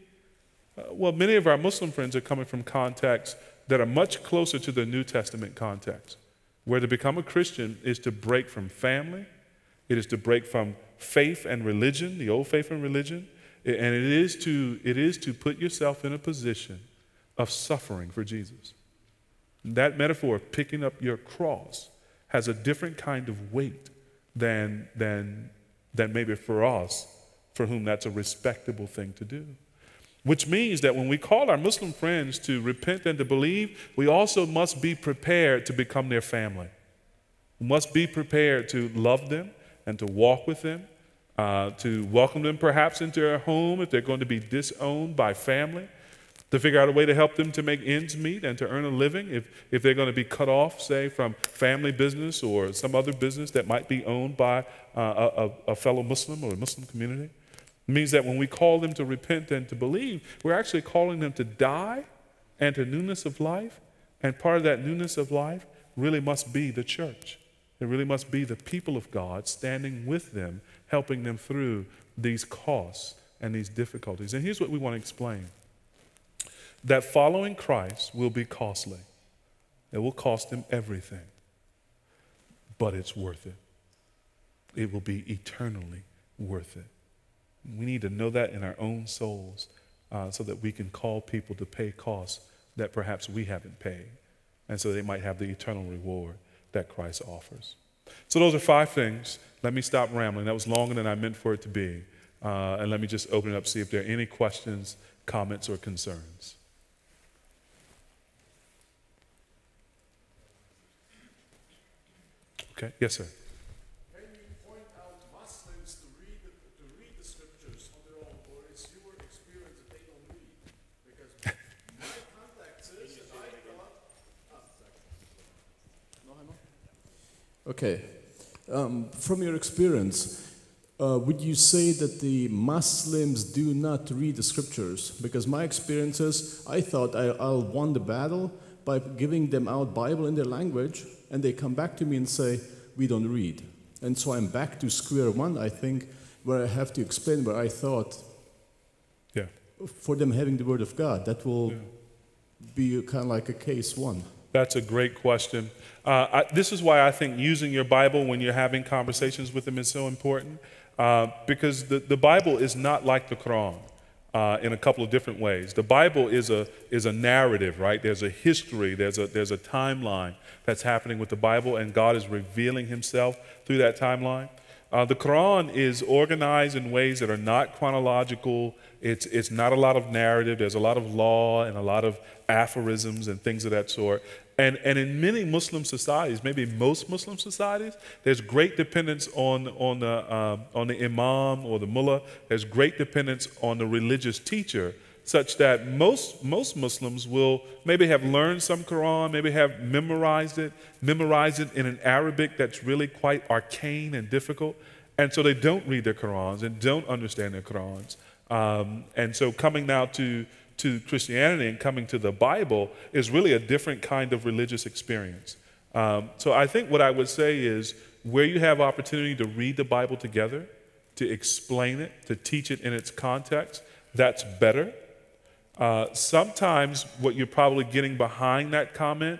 Uh, well, many of our Muslim friends are coming from contexts that are much closer to the New Testament context, where to become a Christian is to break from family, it is to break from faith and religion, the old faith and religion, and it is to, it is to put yourself in a position of suffering for Jesus. That metaphor of picking up your cross has a different kind of weight than, than, than maybe for us, for whom that's a respectable thing to do. Which means that when we call our Muslim friends to repent and to believe, we also must be prepared to become their family. We must be prepared to love them and to walk with them, uh, to welcome them perhaps into our home if they're going to be disowned by family, to figure out a way to help them to make ends meet and to earn a living if, if they're going to be cut off, say, from family business or some other business that might be owned by uh, a, a, fellow Muslim or a Muslim community. It means that when we call them to repent and to believe, we're actually calling them to die and to newness of life. And part of that newness of life really must be the church. It really must be the people of God standing with them, helping them through these costs and these difficulties. And here's what we want to explain that following Christ will be costly. It will cost them everything, but it's worth it. It will be eternally worth it. We need to know that in our own souls uh, so that we can call people to pay costs that perhaps we haven't paid, and so they might have the eternal reward that Christ offers. So, those are five things. Let me stop rambling. That was longer than I meant for it to be. Uh, and let me just open it up, see if there are any questions, comments, or concerns. Okay, yes, sir. Can you point out Muslims to read the, to read the scriptures on their own, or is your experience that they don't read? Because my context is that I got. Okay. Um, from your experience, uh, would you say that the Muslims do not read the scriptures? Because my experience is, I thought I, I'll won the battle by giving them out Bible in their language, and they come back to me and say, we don't read. And so I'm back to square one, I think, where I have to explain where I thought yeah. for them having the Word of God. That will yeah. be kind of like a case one. That's a great question. Uh, I, this is why I think using your Bible when you're having conversations with them is so important, uh, because the, the Bible is not like the Quran uh, in a couple of different ways. The Bible is a, is a narrative, right? There's a history, there's a, there's a timeline that's happening with the Bible, and God is revealing Himself through that timeline. Uh, the Quran is organized in ways that are not chronological. It's, it's not a lot of narrative. There's a lot of law and a lot of aphorisms and things of that sort. And, and in many Muslim societies, maybe most Muslim societies, there's great dependence on, on, the, um, on the imam or the mullah. There's great dependence on the religious teacher, such that most, most Muslims will maybe have learned some Quran, maybe have memorized it, memorized it in an Arabic that's really quite arcane and difficult. And so they don't read their Qurans and don't understand their Qurans. Um, and so coming now to to Christianity and coming to the Bible is really a different kind of religious experience. Um, so I think what I would say is where you have opportunity to read the Bible together, to explain it, to teach it in its context, that's better. Uh, sometimes what you're probably getting behind that comment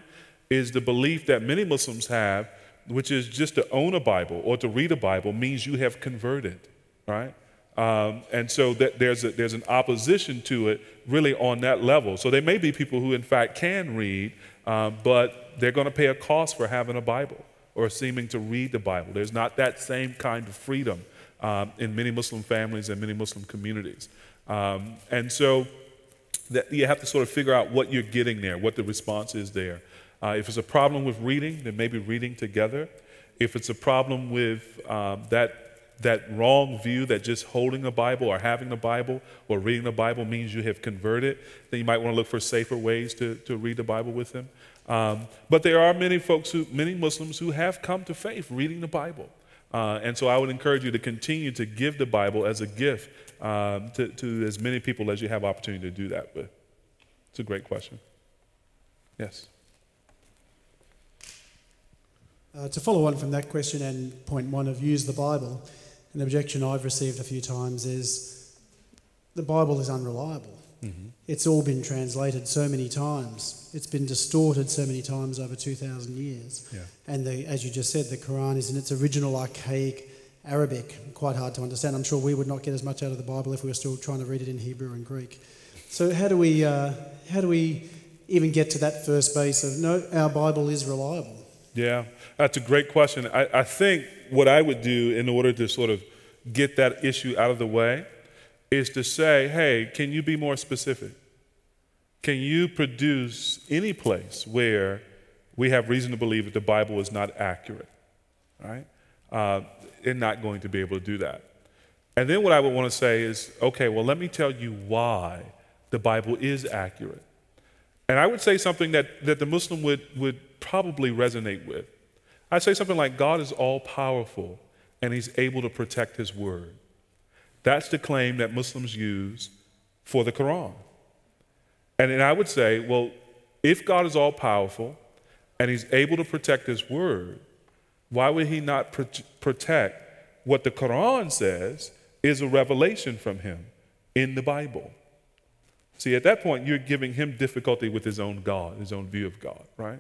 is the belief that many Muslims have, which is just to own a Bible or to read a Bible means you have converted, right? Um, and so that there's, a, there's an opposition to it really on that level. So there may be people who, in fact, can read, um, but they're going to pay a cost for having a Bible or seeming to read the Bible. There's not that same kind of freedom um, in many Muslim families and many Muslim communities. Um, and so that you have to sort of figure out what you're getting there, what the response is there. Uh, if it's a problem with reading, then maybe reading together. If it's a problem with um, that that wrong view that just holding the Bible or having the Bible or reading the Bible means you have converted, then you might want to look for safer ways to, to read the Bible with them. Um, but there are many folks who, many Muslims who have come to faith reading the Bible. Uh, and so I would encourage you to continue to give the Bible as a gift um, to, to as many people as you have opportunity to do that with. It's a great question. Yes. Uh, to follow on from that question and point one of use the Bible, an objection I've received a few times is the Bible is unreliable. Mm-hmm. It's all been translated so many times. It's been distorted so many times over 2,000 years. Yeah. And the, as you just said, the Quran is in its original archaic Arabic, quite hard to understand. I'm sure we would not get as much out of the Bible if we were still trying to read it in Hebrew and Greek. So how do we, uh, how do we even get to that first base of no, our Bible is reliable? Yeah, that's a great question. I, I think what I would do in order to sort of get that issue out of the way is to say, hey, can you be more specific? Can you produce any place where we have reason to believe that the Bible is not accurate? Right? Uh, they're not going to be able to do that. And then what I would want to say is, okay, well, let me tell you why the Bible is accurate. And I would say something that, that the Muslim would, would probably resonate with. I'd say something like God is all powerful and he's able to protect his word. That's the claim that Muslims use for the Quran. And I would say, well, if God is all powerful and he's able to protect his word, why would he not pro- protect what the Quran says is a revelation from him in the Bible? See, at that point, you're giving him difficulty with his own God, his own view of God, right?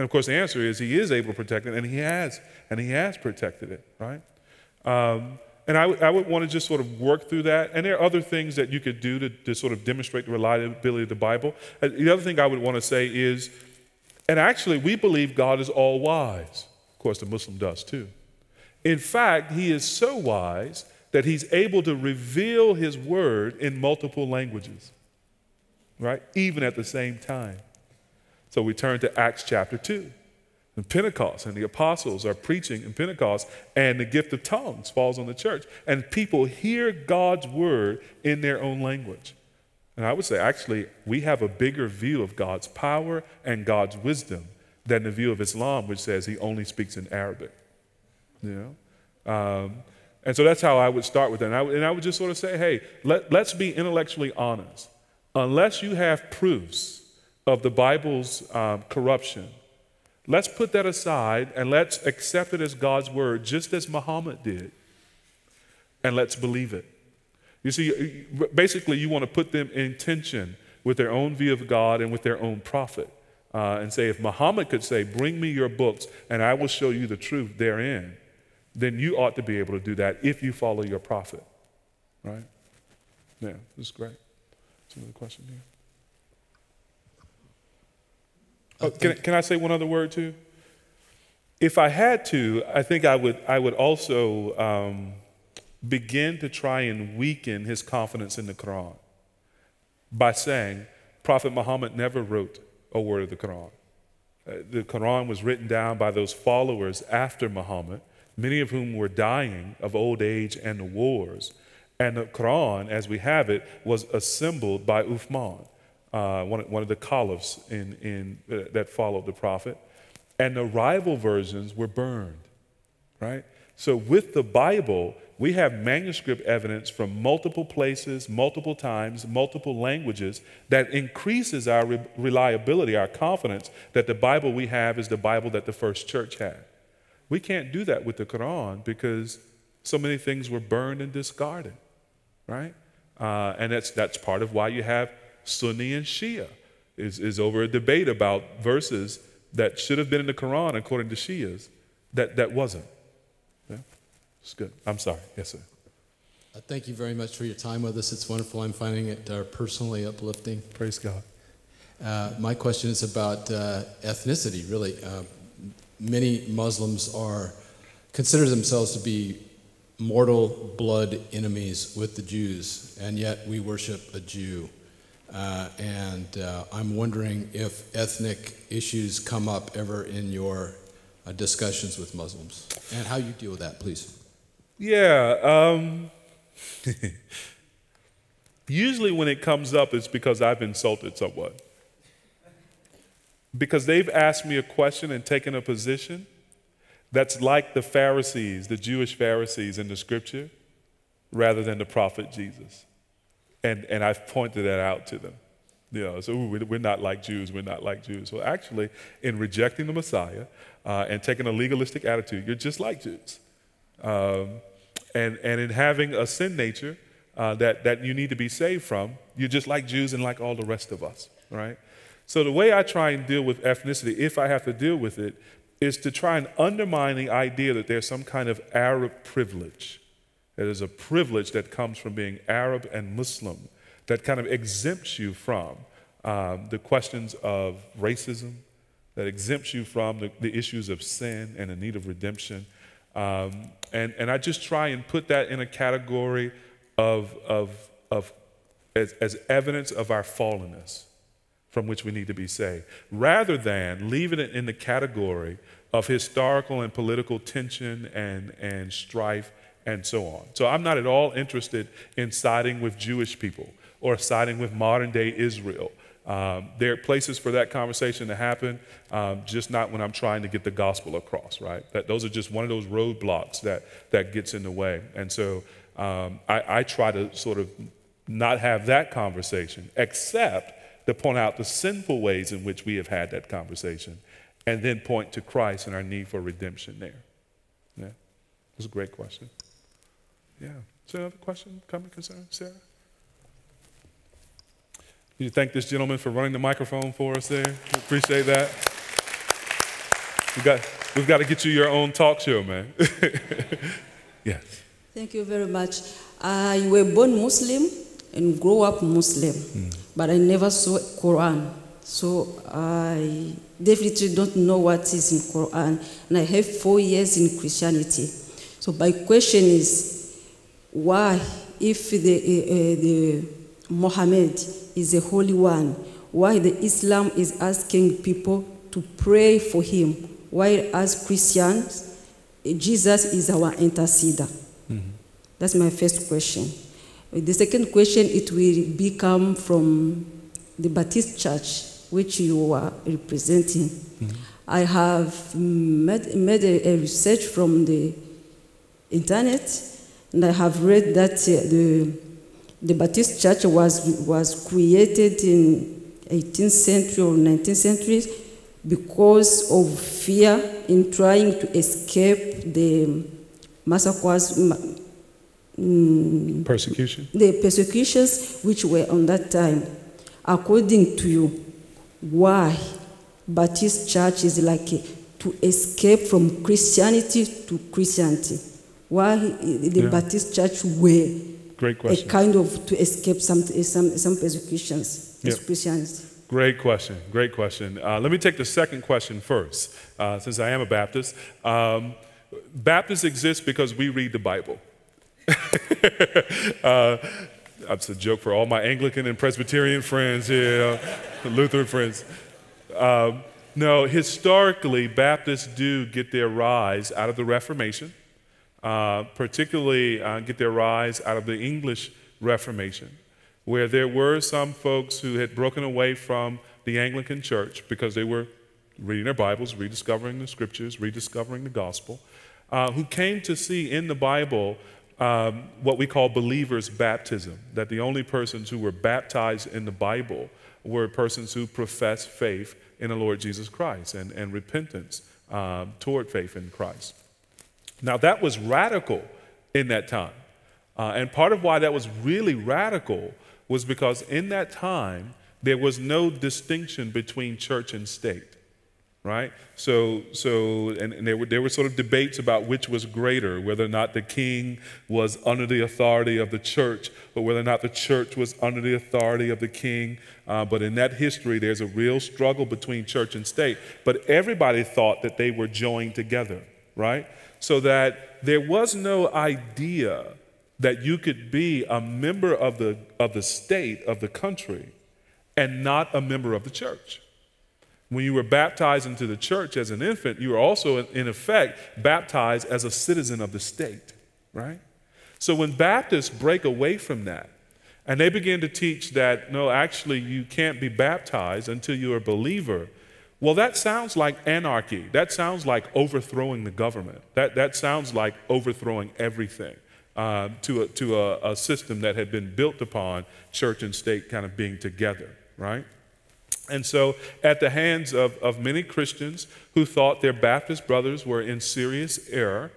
And of course, the answer is he is able to protect it, and he has, and he has protected it, right? Um, and I, would want to just sort of work through that. And there are other things that you could do to, to sort of demonstrate the reliability of the Bible. Uh, the other thing I would want to say is, and actually, we believe God is all wise. Of course, the Muslim does too. In fact, he is so wise that he's able to reveal his word in multiple languages, right? Even at the same time. So we turn to Acts chapter 2 and Pentecost, and the apostles are preaching in Pentecost, and the gift of tongues falls on the church, and people hear God's word in their own language. And I would say, actually, we have a bigger view of God's power and God's wisdom than the view of Islam, which says he only speaks in Arabic. You know? Um, and so that's how I would start with that. And I, would, and I would just sort of say, hey, let, let's be intellectually honest. Unless you have proofs of the Bible's um, corruption, Let's put that aside and let's accept it as God's word, just as Muhammad did, and let's believe it. You see, basically, you want to put them in tension with their own view of God and with their own prophet. Uh, and say, if Muhammad could say, Bring me your books and I will show you the truth therein, then you ought to be able to do that if you follow your prophet. Right? Yeah, this is great. Some other question here. Oh, can, can I say one other word too? If I had to, I think I would, I would also um, begin to try and weaken his confidence in the Quran by saying Prophet Muhammad never wrote a word of the Quran. Uh, the Quran was written down by those followers after Muhammad, many of whom were dying of old age and the wars. And the Quran, as we have it, was assembled by Uthman uh, one, one of the caliphs in, in, uh, that followed the prophet. And the rival versions were burned, right? So with the Bible, we have manuscript evidence from multiple places, multiple times, multiple languages that increases our re- reliability, our confidence that the Bible we have is the Bible that the first church had. We can't do that with the Quran because so many things were burned and discarded, right? Uh, and that's, that's part of why you have Sunni and Shia is, is over a debate about verses that should have been in the Quran according to Shias that, that wasn't. Yeah? It's good. I'm sorry. Yes, sir. Uh, thank you very much for your time with us. It's wonderful. I'm finding it uh, personally uplifting. Praise God. Uh, my question is about uh, ethnicity, really. Uh, many Muslims are consider themselves to be mortal blood enemies with the Jews, and yet we worship a Jew. Uh, and uh, I'm wondering if ethnic issues come up ever in your uh, discussions with Muslims and how you deal with that, please. Yeah. Um, usually, when it comes up, it's because I've insulted someone. Because they've asked me a question and taken a position that's like the Pharisees, the Jewish Pharisees in the scripture, rather than the prophet Jesus. And, and I've pointed that out to them. You know, so we're not like Jews, we're not like Jews. Well, actually, in rejecting the Messiah uh, and taking a legalistic attitude, you're just like Jews. Um, and, and in having a sin nature uh, that, that you need to be saved from, you're just like Jews and like all the rest of us, right? So the way I try and deal with ethnicity, if I have to deal with it, is to try and undermine the idea that there's some kind of Arab privilege it is a privilege that comes from being Arab and Muslim that kind of exempts you from um, the questions of racism, that exempts you from the, the, issues of sin and the need of redemption. Um, and, and I just try and put that in a category of, of, of as, as evidence of our fallenness from which we need to be saved, rather than leaving it in the category of historical and political tension and, and strife and so on. So I'm not at all interested in siding with Jewish people or siding with modern day Israel. Um, there are places for that conversation to happen, um, just not when I'm trying to get the gospel across, right? That, those are just one of those roadblocks that, that gets in the way. And so um, I, I try to sort of not have that conversation, except to point out the sinful ways in which we have had that conversation, and then point to Christ and our need for redemption there. Yeah, that's a great question. Yeah. Is there another question, comment, concern, Sarah? Can you thank this gentleman for running the microphone for us there? Appreciate that. We got, we've got to get you your own talk show, man. yes. Thank you very much. I was born Muslim and grew up Muslim, mm. but I never saw Quran. So I definitely don't know what is in Quran. And I have four years in Christianity. So my question is, why, if the, uh, the Muhammad is the Holy One, why the Islam is asking people to pray for him, while as Christians, Jesus is our interceder. Mm-hmm. That's my first question. The second question, it will become from the Baptist Church, which you are representing. Mm-hmm. I have made, made a, a, research from the internet, and I have read that uh, the the Baptist Church was, was created in 18th century or 19th century because of fear in trying to escape the massacres, mm, persecution, the persecutions which were on that time. According to you, why Baptist Church is like to escape from Christianity to Christianity? Why the yeah. Baptist Church were Great question. A kind of to escape some, some, some persecutions, yep. Christians. Great question. Great question. Uh, let me take the second question first, uh, since I am a Baptist. Um, Baptists exist because we read the Bible. uh, that's a joke for all my Anglican and Presbyterian friends here, Lutheran friends. Um, no, historically, Baptists do get their rise out of the Reformation uh, particularly uh, get their rise out of the English Reformation, where there were some folks who had broken away from the Anglican Church because they were reading their Bibles, rediscovering the scriptures, rediscovering the gospel, uh, who came to see in the Bible um, what we call believers' baptism, that the only persons who were baptized in the Bible were persons who professed faith in the Lord Jesus Christ and, and repentance um, toward faith in Christ. Now, that was radical in that time. Uh, and part of why that was really radical was because in that time, there was no distinction between church and state, right? So, so and, and there, were, there were sort of debates about which was greater, whether or not the king was under the authority of the church, or whether or not the church was under the authority of the king. Uh, but in that history, there's a real struggle between church and state. But everybody thought that they were joined together, right? So that there was no idea that you could be a member of the, of the state, of the country, and not a member of the church. When you were baptized into the church as an infant, you were also, in effect, baptized as a citizen of the state, right? So when Baptists break away from that, and they begin to teach that, no, actually, you can't be baptized until you're a believer well, that sounds like anarchy. That sounds like overthrowing the government. That, that sounds like overthrowing everything uh, to, a, to a, a system that had been built upon church and state kind of being together, right? And so, at the hands of, of many Christians who thought their Baptist brothers were in serious error,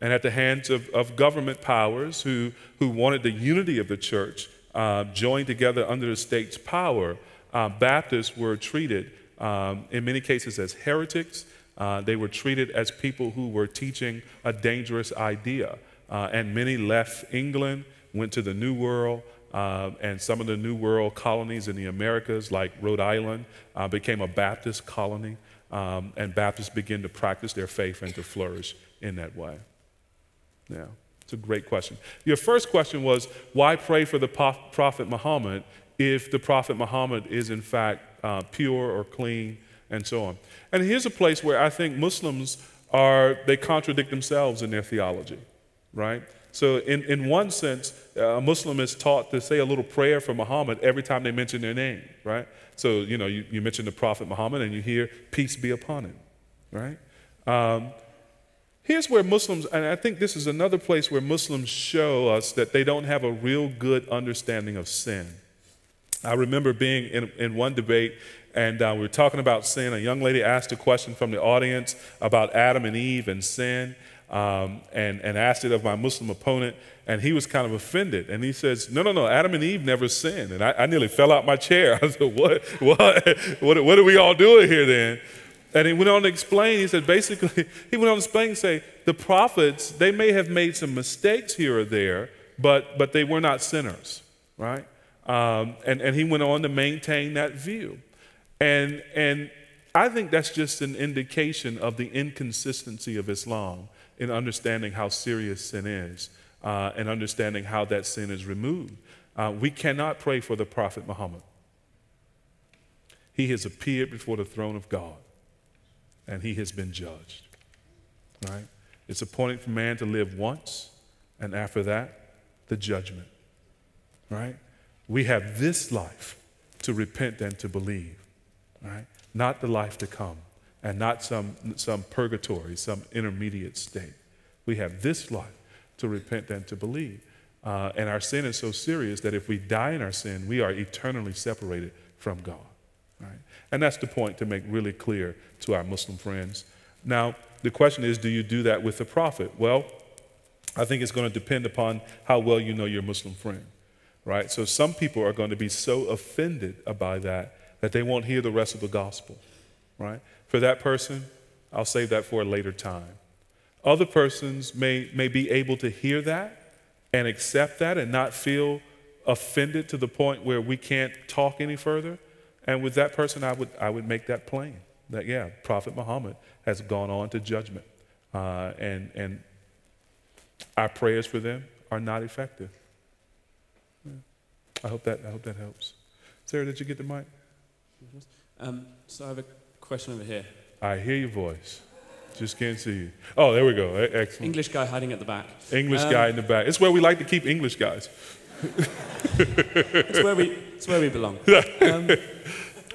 and at the hands of, of government powers who, who wanted the unity of the church uh, joined together under the state's power, uh, Baptists were treated um, in many cases as heretics. Uh, they were treated as people who were teaching a dangerous idea. Uh, and many left England, went to the New World, uh, and some of the New World colonies in the Americas, like Rhode Island, uh, became a Baptist colony. Um, and Baptists began to practice their faith and to flourish in that way. Yeah, it's a great question. Your first question was why pray for the Prophet Muhammad if the Prophet Muhammad is, in fact, uh, pure or clean, and so on. And here's a place where I think Muslims are, they contradict themselves in their theology, right? So, in, in one sense, uh, a Muslim is taught to say a little prayer for Muhammad every time they mention their name, right? So, you know, you, you mention the Prophet Muhammad and you hear, peace be upon him, right? Um, here's where Muslims, and I think this is another place where Muslims show us that they don't have a real good understanding of sin. I remember being in, in one debate and uh, we were talking about sin. A young lady asked a question from the audience about Adam and Eve and sin um, and, and asked it of my Muslim opponent, and he was kind of offended. And he says, No, no, no, Adam and Eve never sinned. And I, I nearly fell out my chair. I said, What, what, what, what are we all doing here then? And he went on to explain, he said, basically, he went on to explain and say, the prophets, they may have made some mistakes here or there, but, but they were not sinners, right? Um, and, and he went on to maintain that view. And, and I think that's just an indication of the inconsistency of Islam in understanding how serious sin is uh, and understanding how that sin is removed. Uh, we cannot pray for the Prophet Muhammad. He has appeared before the throne of God and he has been judged. Right? It's appointed for man to live once, and after that, the judgment. Right? We have this life to repent and to believe. Right? Not the life to come and not some, some purgatory, some intermediate state. We have this life to repent and to believe. Uh, and our sin is so serious that if we die in our sin, we are eternally separated from God. Right? And that's the point to make really clear to our Muslim friends. Now, the question is do you do that with the prophet? Well, I think it's going to depend upon how well you know your Muslim friend, right? So some people are going to be so offended by that that they won't hear the rest of the gospel, right? For that person, I'll save that for a later time. Other persons may, may be able to hear that and accept that and not feel offended to the point where we can't talk any further. And with that person, I would, I would make that plain that, yeah, Prophet Muhammad has gone on to judgment. Uh, and, and our prayers for them are not effective. I, hope that, I hope that helps. Sarah, did you get the mic? Um, so I have a question over here. I hear your voice. Just can't see you. Oh, there we go. Excellent. English guy hiding at the back. English um, guy in the back. It's where we like to keep English guys. it's where we it's where we belong. Um,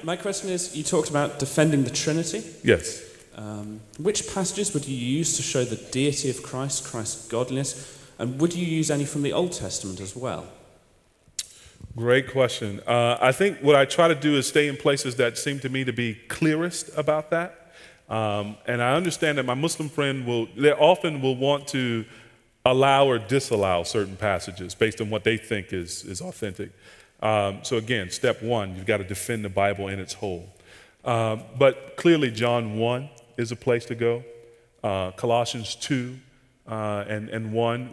my question is: You talked about defending the Trinity. Yes. Um, which passages would you use to show the deity of Christ, Christ's godliness, and would you use any from the Old Testament as well? Great question. Uh, I think what I try to do is stay in places that seem to me to be clearest about that. Um, and I understand that my Muslim friend will, they often will want to allow or disallow certain passages based on what they think is, is authentic. Um, so, again, step one, you've got to defend the Bible in its whole. Uh, but clearly, John 1 is a place to go, uh, Colossians 2 uh, and, and 1,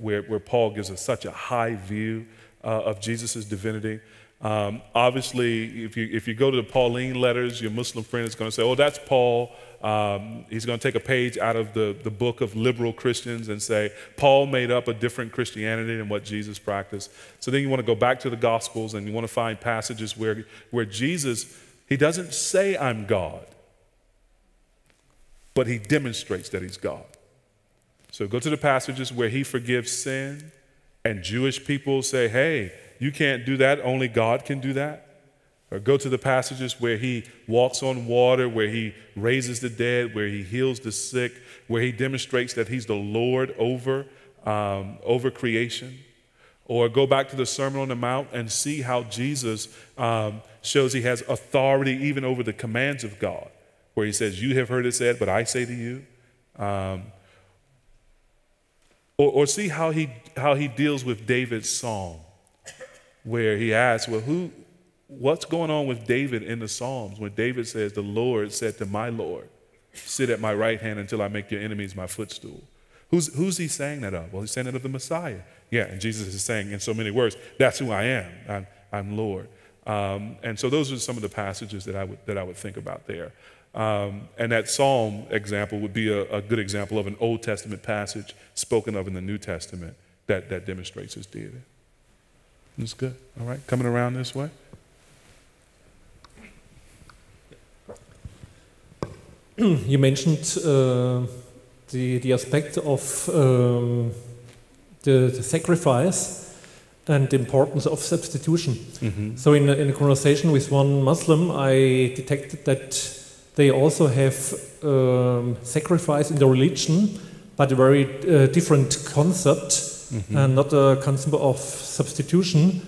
where, where Paul gives us such a high view uh, of Jesus' divinity. Um, obviously, if you, if you go to the Pauline letters, your Muslim friend is going to say, oh, that's Paul. Um, he's going to take a page out of the, the book of liberal Christians and say, Paul made up a different Christianity than what Jesus practiced. So then you want to go back to the Gospels and you want to find passages where, where Jesus, he doesn't say, I'm God, but he demonstrates that he's God. So go to the passages where he forgives sin and Jewish people say, hey, you can't do that, only God can do that. Or go to the passages where he walks on water, where he raises the dead, where he heals the sick, where he demonstrates that he's the Lord over, um, over creation. Or go back to the Sermon on the Mount and see how Jesus um, shows he has authority even over the commands of God, where he says, You have heard it said, but I say to you. Um, or, or see how he, how he deals with David's psalm, where he asks, Well, who, what's going on with David in the Psalms when David says, The Lord said to my Lord, Sit at my right hand until I make your enemies my footstool? Who's, who's he saying that of? Well, he's saying it of the Messiah. Yeah, and Jesus is saying in so many words, That's who I am. I'm, I'm Lord. Um, and so those are some of the passages that I would, that I would think about there. Um, and that psalm example would be a, a, good example of an Old Testament passage spoken of in the New Testament that, that demonstrates his deity. That's good. All right, coming around this way. You mentioned uh, the, the aspect of um, the, the sacrifice and the importance of substitution. So, in a, in a conversation with one Muslim, I detected that they also have um, sacrifice in the religion, but a very uh, different concept, and not a concept of substitution.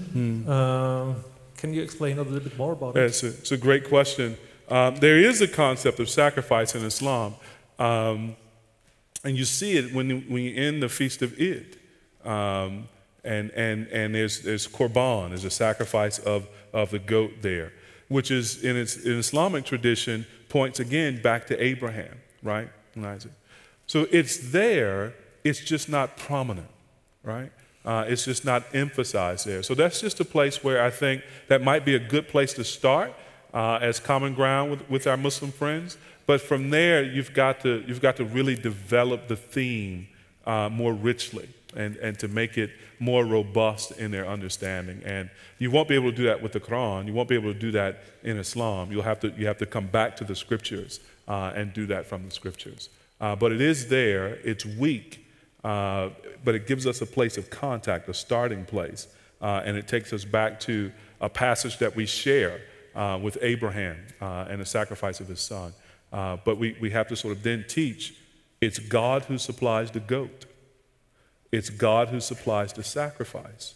Um, can you explain a little bit more about Yeah, it? it's, a, it's a great question. Um, there is a concept of sacrifice in Islam, um, and you see it when, when you end the Feast of Eid. Um, and and, and there's, there's korban, there's a sacrifice of, of the goat there, which is in its in Islamic tradition points again back to Abraham, right? And Isaac. So it's there, it's just not prominent, right? Uh, it's just not emphasized there. So that's just a place where I think that might be a good place to start uh, as common ground with, with our Muslim friends. But from there, you've got to, you've got to really develop the theme uh, more richly and, and to make it more robust in their understanding. And you won't be able to do that with the Quran. You won't be able to do that in Islam. You'll have to, you have to come back to the scriptures uh, and do that from the scriptures. Uh, but it is there, it's weak, uh, but it gives us a place of contact, a starting place. Uh, and it takes us back to a passage that we share uh, with Abraham uh, and the sacrifice of his son. But we, we have to sort of then teach it's God who supplies the goat, it's God who supplies the sacrifice.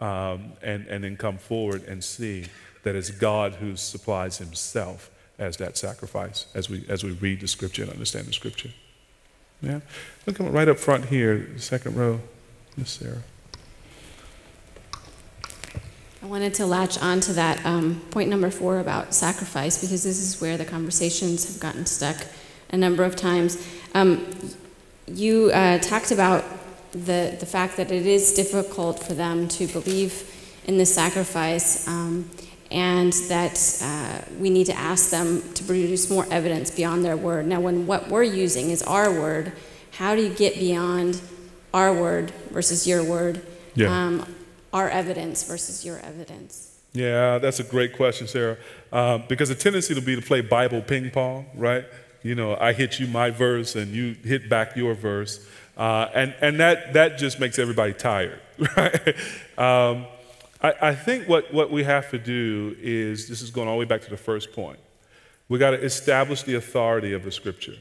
Um, and, and then come forward and see that it's God who supplies himself as that sacrifice as we, as we read the scripture and understand the scripture. Yeah? Look right up front here, second row, Miss Sarah. I wanted to latch on to that um, point number four about sacrifice because this is where the conversations have gotten stuck a number of times. Um, you uh, talked about the, the fact that it is difficult for them to believe in this sacrifice um, and that uh, we need to ask them to produce more evidence beyond their word. Now, when what we're using is our word, how do you get beyond our word versus your word? Yeah. Um, our evidence versus your evidence. Yeah, that's a great question, Sarah. Um, because the tendency to be to play Bible ping pong, right? You know, I hit you my verse and you hit back your verse. Uh, and and that, that just makes everybody tired, right? Um, I, I think what, what we have to do is this is going all the way back to the first point. We got to establish the authority of the scripture,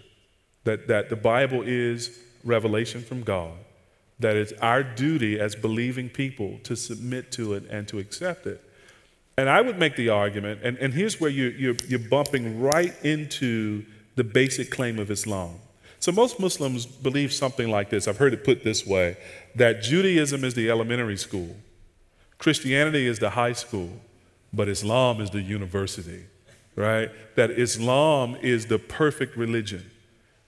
that, that the Bible is revelation from God, that it's our duty as believing people to submit to it and to accept it. And I would make the argument, and, and here's where you're, you're, you're bumping right into the basic claim of Islam. So most Muslims believe something like this. I've heard it put this way that Judaism is the elementary school, Christianity is the high school, but Islam is the university, right? That Islam is the perfect religion,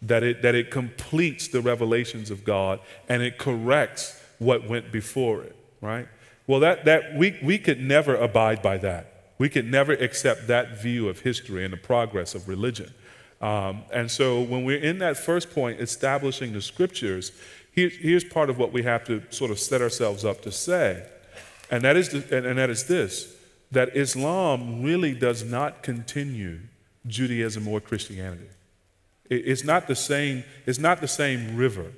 that it, that it completes the revelations of God and it corrects what went before it, right? Well, that, that we, we could never abide by that. We could never accept that view of history and the progress of religion. Um, and so when we're in that first point, establishing the scriptures, here, here's part of what we have to sort of set ourselves up to say. And that is, the, and, and that is this that Islam really does not continue Judaism or Christianity. It, it's, not the same, it's not the same river,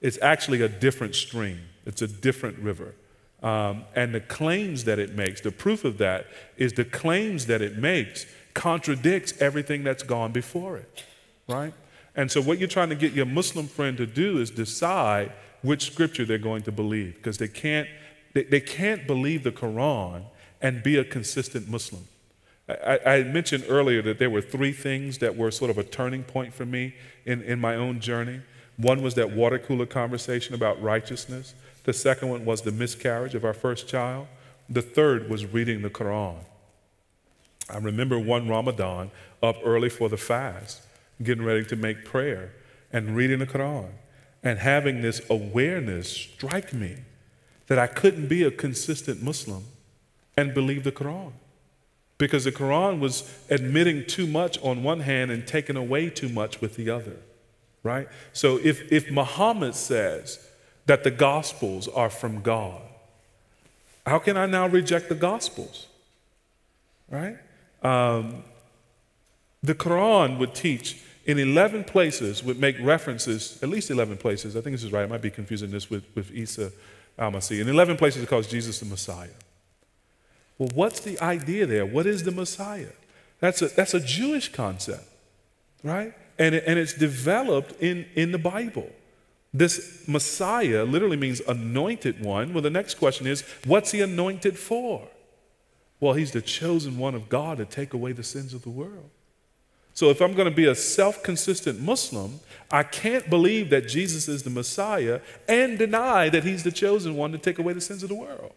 it's actually a different stream, it's a different river. Um, and the claims that it makes, the proof of that is the claims that it makes contradicts everything that's gone before it, right? And so, what you're trying to get your Muslim friend to do is decide which scripture they're going to believe because they can't, they, they can't believe the Quran and be a consistent Muslim. I, I mentioned earlier that there were three things that were sort of a turning point for me in, in my own journey. One was that water cooler conversation about righteousness. The second one was the miscarriage of our first child. The third was reading the Quran. I remember one Ramadan up early for the fast, getting ready to make prayer and reading the Quran and having this awareness strike me that I couldn't be a consistent Muslim and believe the Quran. Because the Quran was admitting too much on one hand and taking away too much with the other, right? So if, if Muhammad says that the Gospels are from God, how can I now reject the Gospels, right? Um, the Quran would teach in 11 places, would make references, at least 11 places, I think this is right, I might be confusing this with, with Isa, al Masih. In 11 places, it calls Jesus the Messiah. Well, what's the idea there? What is the Messiah? That's a, that's a Jewish concept, right? And, it, and it's developed in, in the Bible. This Messiah literally means anointed one. Well, the next question is what's he anointed for? Well, he's the chosen one of God to take away the sins of the world. So if I'm going to be a self consistent Muslim, I can't believe that Jesus is the Messiah and deny that he's the chosen one to take away the sins of the world.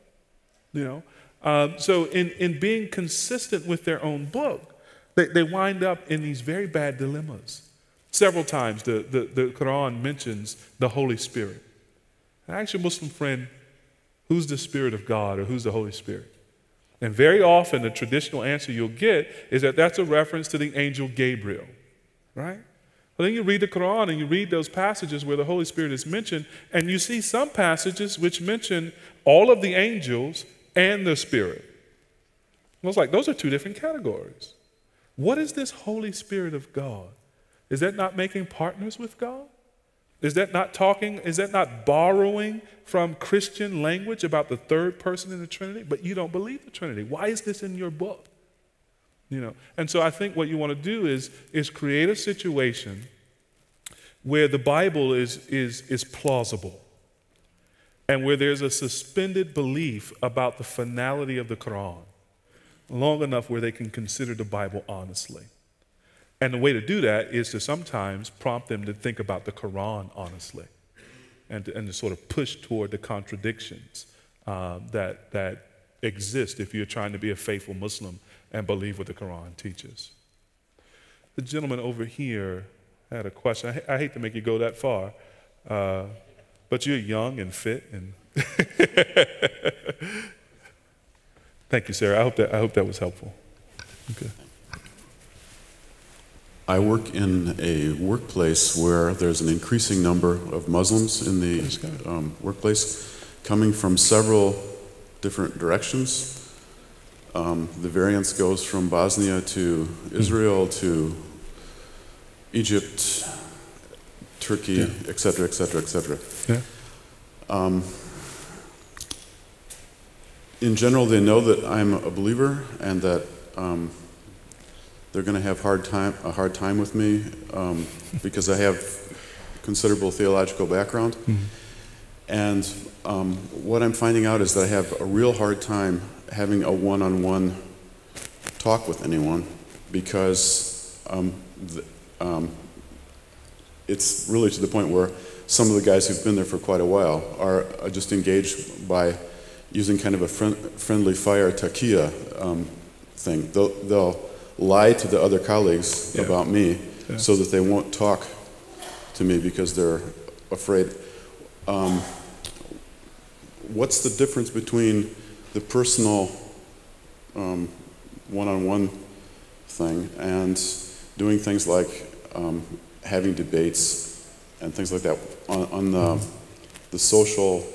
You know? Um, so in, in being consistent with their own book, they, they wind up in these very bad dilemmas. Several times the, the, the Quran mentions the Holy Spirit. Ask your Muslim friend, who's the Spirit of God or who's the Holy Spirit? And very often, the traditional answer you'll get is that that's a reference to the angel Gabriel, right? But then you read the Quran and you read those passages where the Holy Spirit is mentioned, and you see some passages which mention all of the angels and the Spirit. I was like, those are two different categories. What is this Holy Spirit of God? Is that not making partners with God? Is that not talking, is that not borrowing from Christian language about the third person in the Trinity? But you don't believe the Trinity. Why is this in your book? You know, and so I think what you want to do is, is create a situation where the Bible is, is, is plausible and where there's a suspended belief about the finality of the Quran long enough where they can consider the Bible honestly. And the way to do that is to sometimes prompt them to think about the Quran honestly and to, and to sort of push toward the contradictions uh, that, that exist if you're trying to be a faithful Muslim and believe what the Quran teaches. The gentleman over here had a question. I, I hate to make you go that far, uh, but you're young and fit and. Thank you, Sarah. I hope that, I hope that was helpful. Okay. I work in a workplace where there's an increasing number of Muslims in the um, workplace coming from several different directions. Um, the variance goes from Bosnia to Israel to Egypt, Turkey, et cetera, et cetera, etc. Um, in general, they know that I'm a believer and that um, they're going to have hard time, a hard time with me um, because I have considerable theological background. Mm-hmm. And um, what I'm finding out is that I have a real hard time having a one on one talk with anyone because um, the, um, it's really to the point where some of the guys who've been there for quite a while are just engaged by using kind of a friend, friendly fire taqiyya um, thing. They'll, they'll lie to the other colleagues yeah. about me yeah. so that they won't talk to me because they're afraid. Um, what's the difference between the personal one on one thing and doing things like um, having debates and things like that on, on the, the social,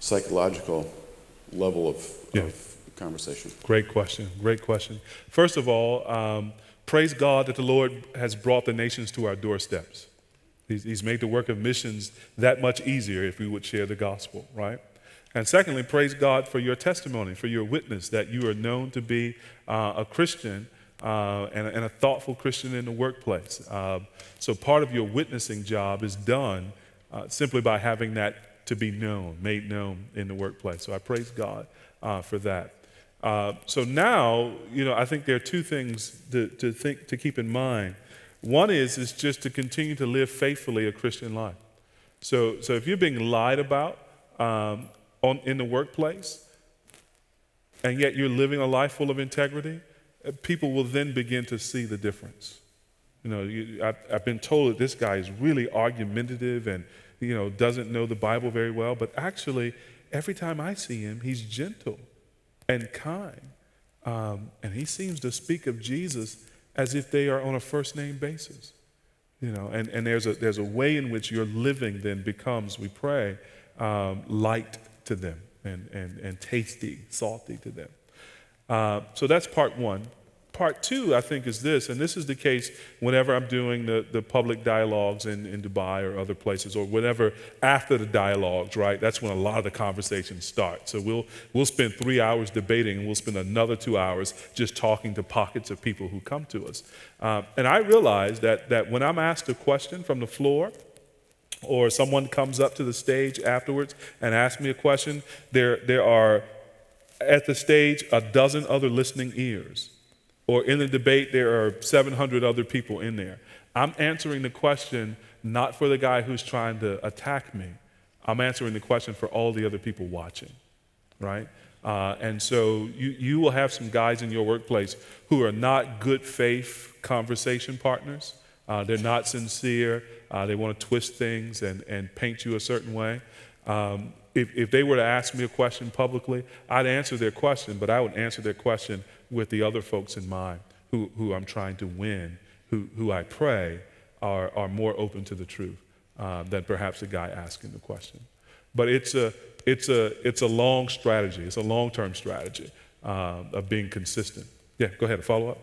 psychological level of, yeah. of conversation? Great question. Great question. First of all, um, praise God that the Lord has brought the nations to our doorsteps. He's, he's made the work of missions that much easier if we would share the gospel, right? And secondly, praise God for your testimony, for your witness that you are known to be uh, a Christian uh, and, and, a thoughtful Christian in the workplace. Uh, so part of your witnessing job is done uh, simply by having that to be known, made known in the workplace. So I praise God uh, for that. Uh, so now, you know, I think there are two things to, to, think, to keep in mind. One is, is just to continue to live faithfully a Christian life. So, so if you're being lied about um, on, in the workplace, and yet you're living a life full of integrity, uh, people will then begin to see the difference. You know, you, I, I've been told that this guy is really argumentative and, you know, doesn't know the Bible very well, but actually, every time I see him, he's gentle and kind. Um, and he seems to speak of Jesus as if they are on a first name basis. You know, and, and there's, a, there's a way in which your living then becomes, we pray, um, light to them and, and, and tasty, salty to them. Uh, so that's part one. Part two, I think, is this, and this is the case whenever I'm doing the, the public dialogues in, in Dubai or other places, or whenever after the dialogues, right? That's when a lot of the conversations start. So we'll, we'll spend three hours debating, and we'll spend another two hours just talking to pockets of people who come to us. Um, and I realize that, that when I'm asked a question from the floor, or someone comes up to the stage afterwards and asks me a question, there, there are at the stage a dozen other listening ears. Or in the debate, there are 700 other people in there. I'm answering the question not for the guy who's trying to attack me, I'm answering the question for all the other people watching, right? Uh, and so you, you will have some guys in your workplace who are not good faith conversation partners. Uh, they're not sincere. Uh, they want to twist things and, and paint you a certain way. Um, if, if they were to ask me a question publicly, I'd answer their question, but I would answer their question with the other folks in mind who, who I'm trying to win, who, who I pray are, are more open to the truth uh, than perhaps the guy asking the question. But it's a, it's a, it's a long strategy, it's a long term strategy uh, of being consistent. Yeah, go ahead, follow up.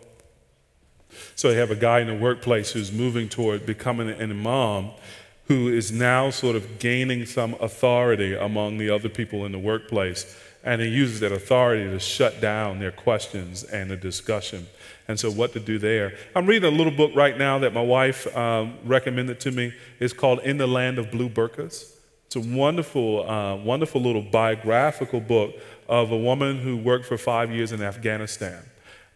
So you have a guy in the workplace who's moving toward becoming an imam who is now sort of gaining some authority among the other people in the workplace. And he uses that authority to shut down their questions and the discussion. And so, what to do there? I'm reading a little book right now that my wife um, recommended to me. It's called In the Land of Blue Burqas. It's a wonderful, uh, wonderful little biographical book of a woman who worked for five years in Afghanistan.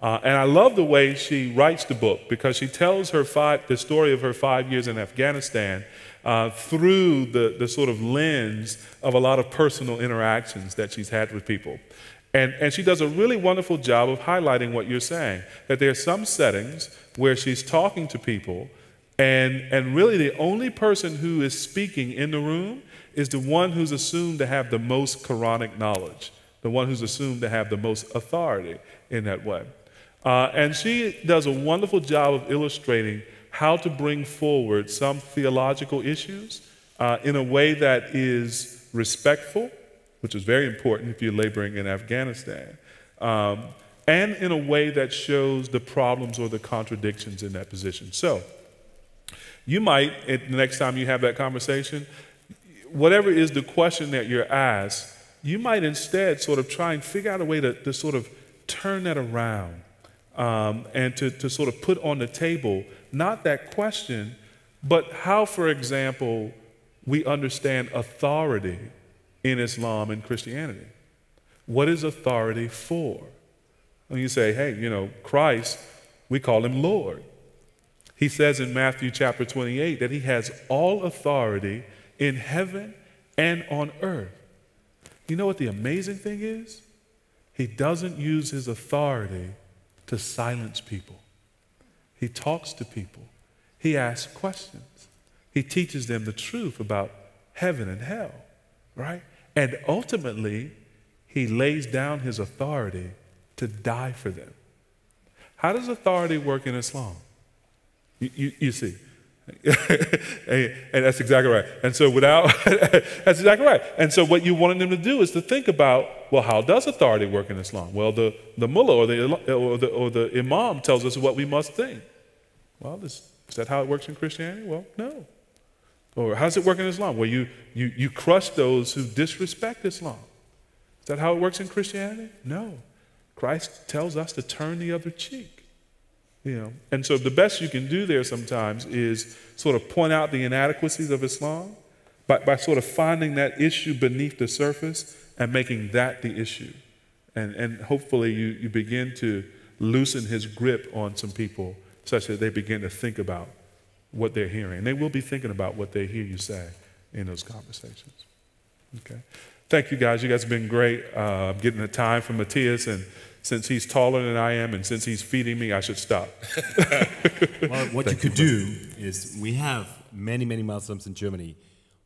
Uh, and I love the way she writes the book because she tells her five, the story of her five years in Afghanistan uh, through the, the sort of lens of a lot of personal interactions that she's had with people. And, and she does a really wonderful job of highlighting what you're saying that there are some settings where she's talking to people, and, and really the only person who is speaking in the room is the one who's assumed to have the most Quranic knowledge, the one who's assumed to have the most authority in that way. Uh, and she does a wonderful job of illustrating how to bring forward some theological issues uh, in a way that is respectful, which is very important if you're laboring in Afghanistan, um, and in a way that shows the problems or the contradictions in that position. So, you might, the next time you have that conversation, whatever is the question that you're asked, you might instead sort of try and figure out a way to, to sort of turn that around um, and to, to sort of put on the table not that question, but how, for example, we understand authority in Islam and Christianity. What is authority for? When you say, hey, you know, Christ, we call him Lord. He says in Matthew chapter 28 that he has all authority in heaven and on earth. You know what the amazing thing is? He doesn't use his authority to silence people. He talks to people. He asks questions. He teaches them the truth about heaven and hell, right? And ultimately, he lays down his authority to die for them. How does authority work in Islam? You, you, you see, and, and, that's exactly right. And so, without, that's exactly right. And so, what you wanted them to do is to think about, well, how does authority work in Islam? Well, the, the mullah or the, or, the, or the imam tells us what we must think. Well, is, is that how it works in Christianity? Well, no. Or how does it work in Islam? Well, you, you, you crush those who disrespect Islam. Is that how it works in Christianity? No. Christ tells us to turn the other cheek. You know, and so the best you can do there sometimes is sort of point out the inadequacies of Islam by, by sort of finding that issue beneath the surface and making that the issue. And, and hopefully you, you begin to loosen his grip on some people such that they begin to think about what they're hearing. And they will be thinking about what they hear you say in those conversations. Okay. Thank you guys. You guys have been great. Uh, getting the time from Matthias and since he's taller than I am and since he's feeding me, I should stop. well, what Thank you could you do is we have many, many Muslims in Germany.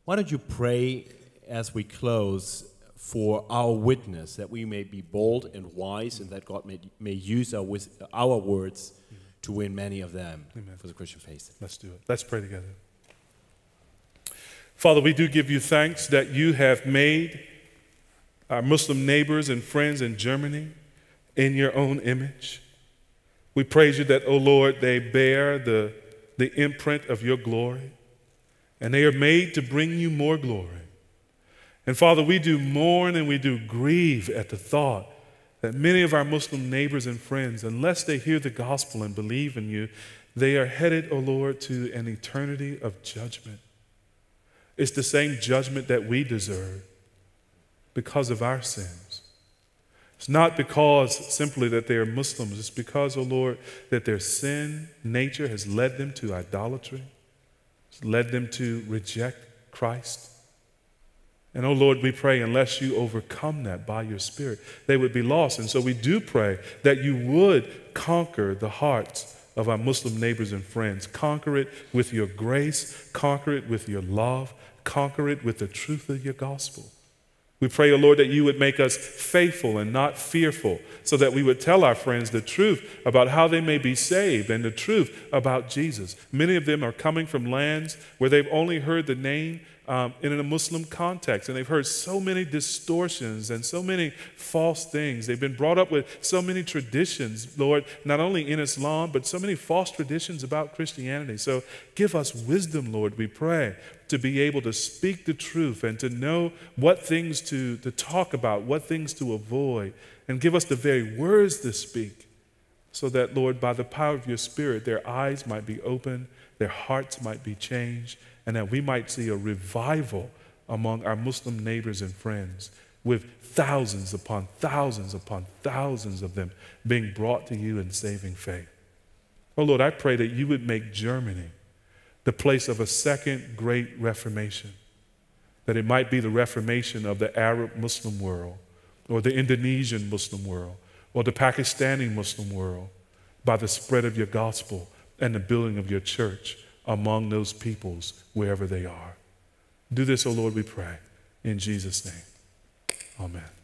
Why don't you pray as we close for our witness, that we may be bold and wise, and that God may, may use our, our words to win many of them Amen. for the Christian faith. Let's do it. Let's pray together. Father, we do give you thanks that you have made our Muslim neighbors and friends in Germany in your own image. We praise you that, O oh Lord, they bear the, the imprint of your glory and they are made to bring you more glory. And Father, we do mourn and we do grieve at the thought that many of our Muslim neighbors and friends, unless they hear the gospel and believe in you, they are headed, O oh Lord, to an eternity of judgment. It's the same judgment that we deserve because of our sins. It's not because simply that they are Muslims, it's because, O oh Lord, that their sin nature has led them to idolatry, it's led them to reject Christ. And oh Lord, we pray, unless you overcome that by your Spirit, they would be lost. And so we do pray that you would conquer the hearts of our Muslim neighbors and friends. Conquer it with your grace, conquer it with your love, conquer it with the truth of your gospel. We pray, O oh Lord, that you would make us faithful and not fearful, so that we would tell our friends the truth about how they may be saved and the truth about Jesus. Many of them are coming from lands where they've only heard the name um, in a Muslim context. And they've heard so many distortions and so many false things. They've been brought up with so many traditions, Lord, not only in Islam, but so many false traditions about Christianity. So give us wisdom, Lord, we pray, to be able to speak the truth and to know what things to, to talk about, what things to avoid, and give us the very words to speak. So that, Lord, by the power of your Spirit, their eyes might be open, their hearts might be changed, and that we might see a revival among our Muslim neighbors and friends, with thousands upon thousands upon thousands of them being brought to you in saving faith. Oh Lord, I pray that you would make Germany the place of a second great reformation, that it might be the reformation of the Arab Muslim world, or the Indonesian Muslim world, or the Pakistani Muslim world, by the spread of your gospel and the building of your church among those peoples wherever they are. Do this, O Lord, we pray. In Jesus' name. Amen.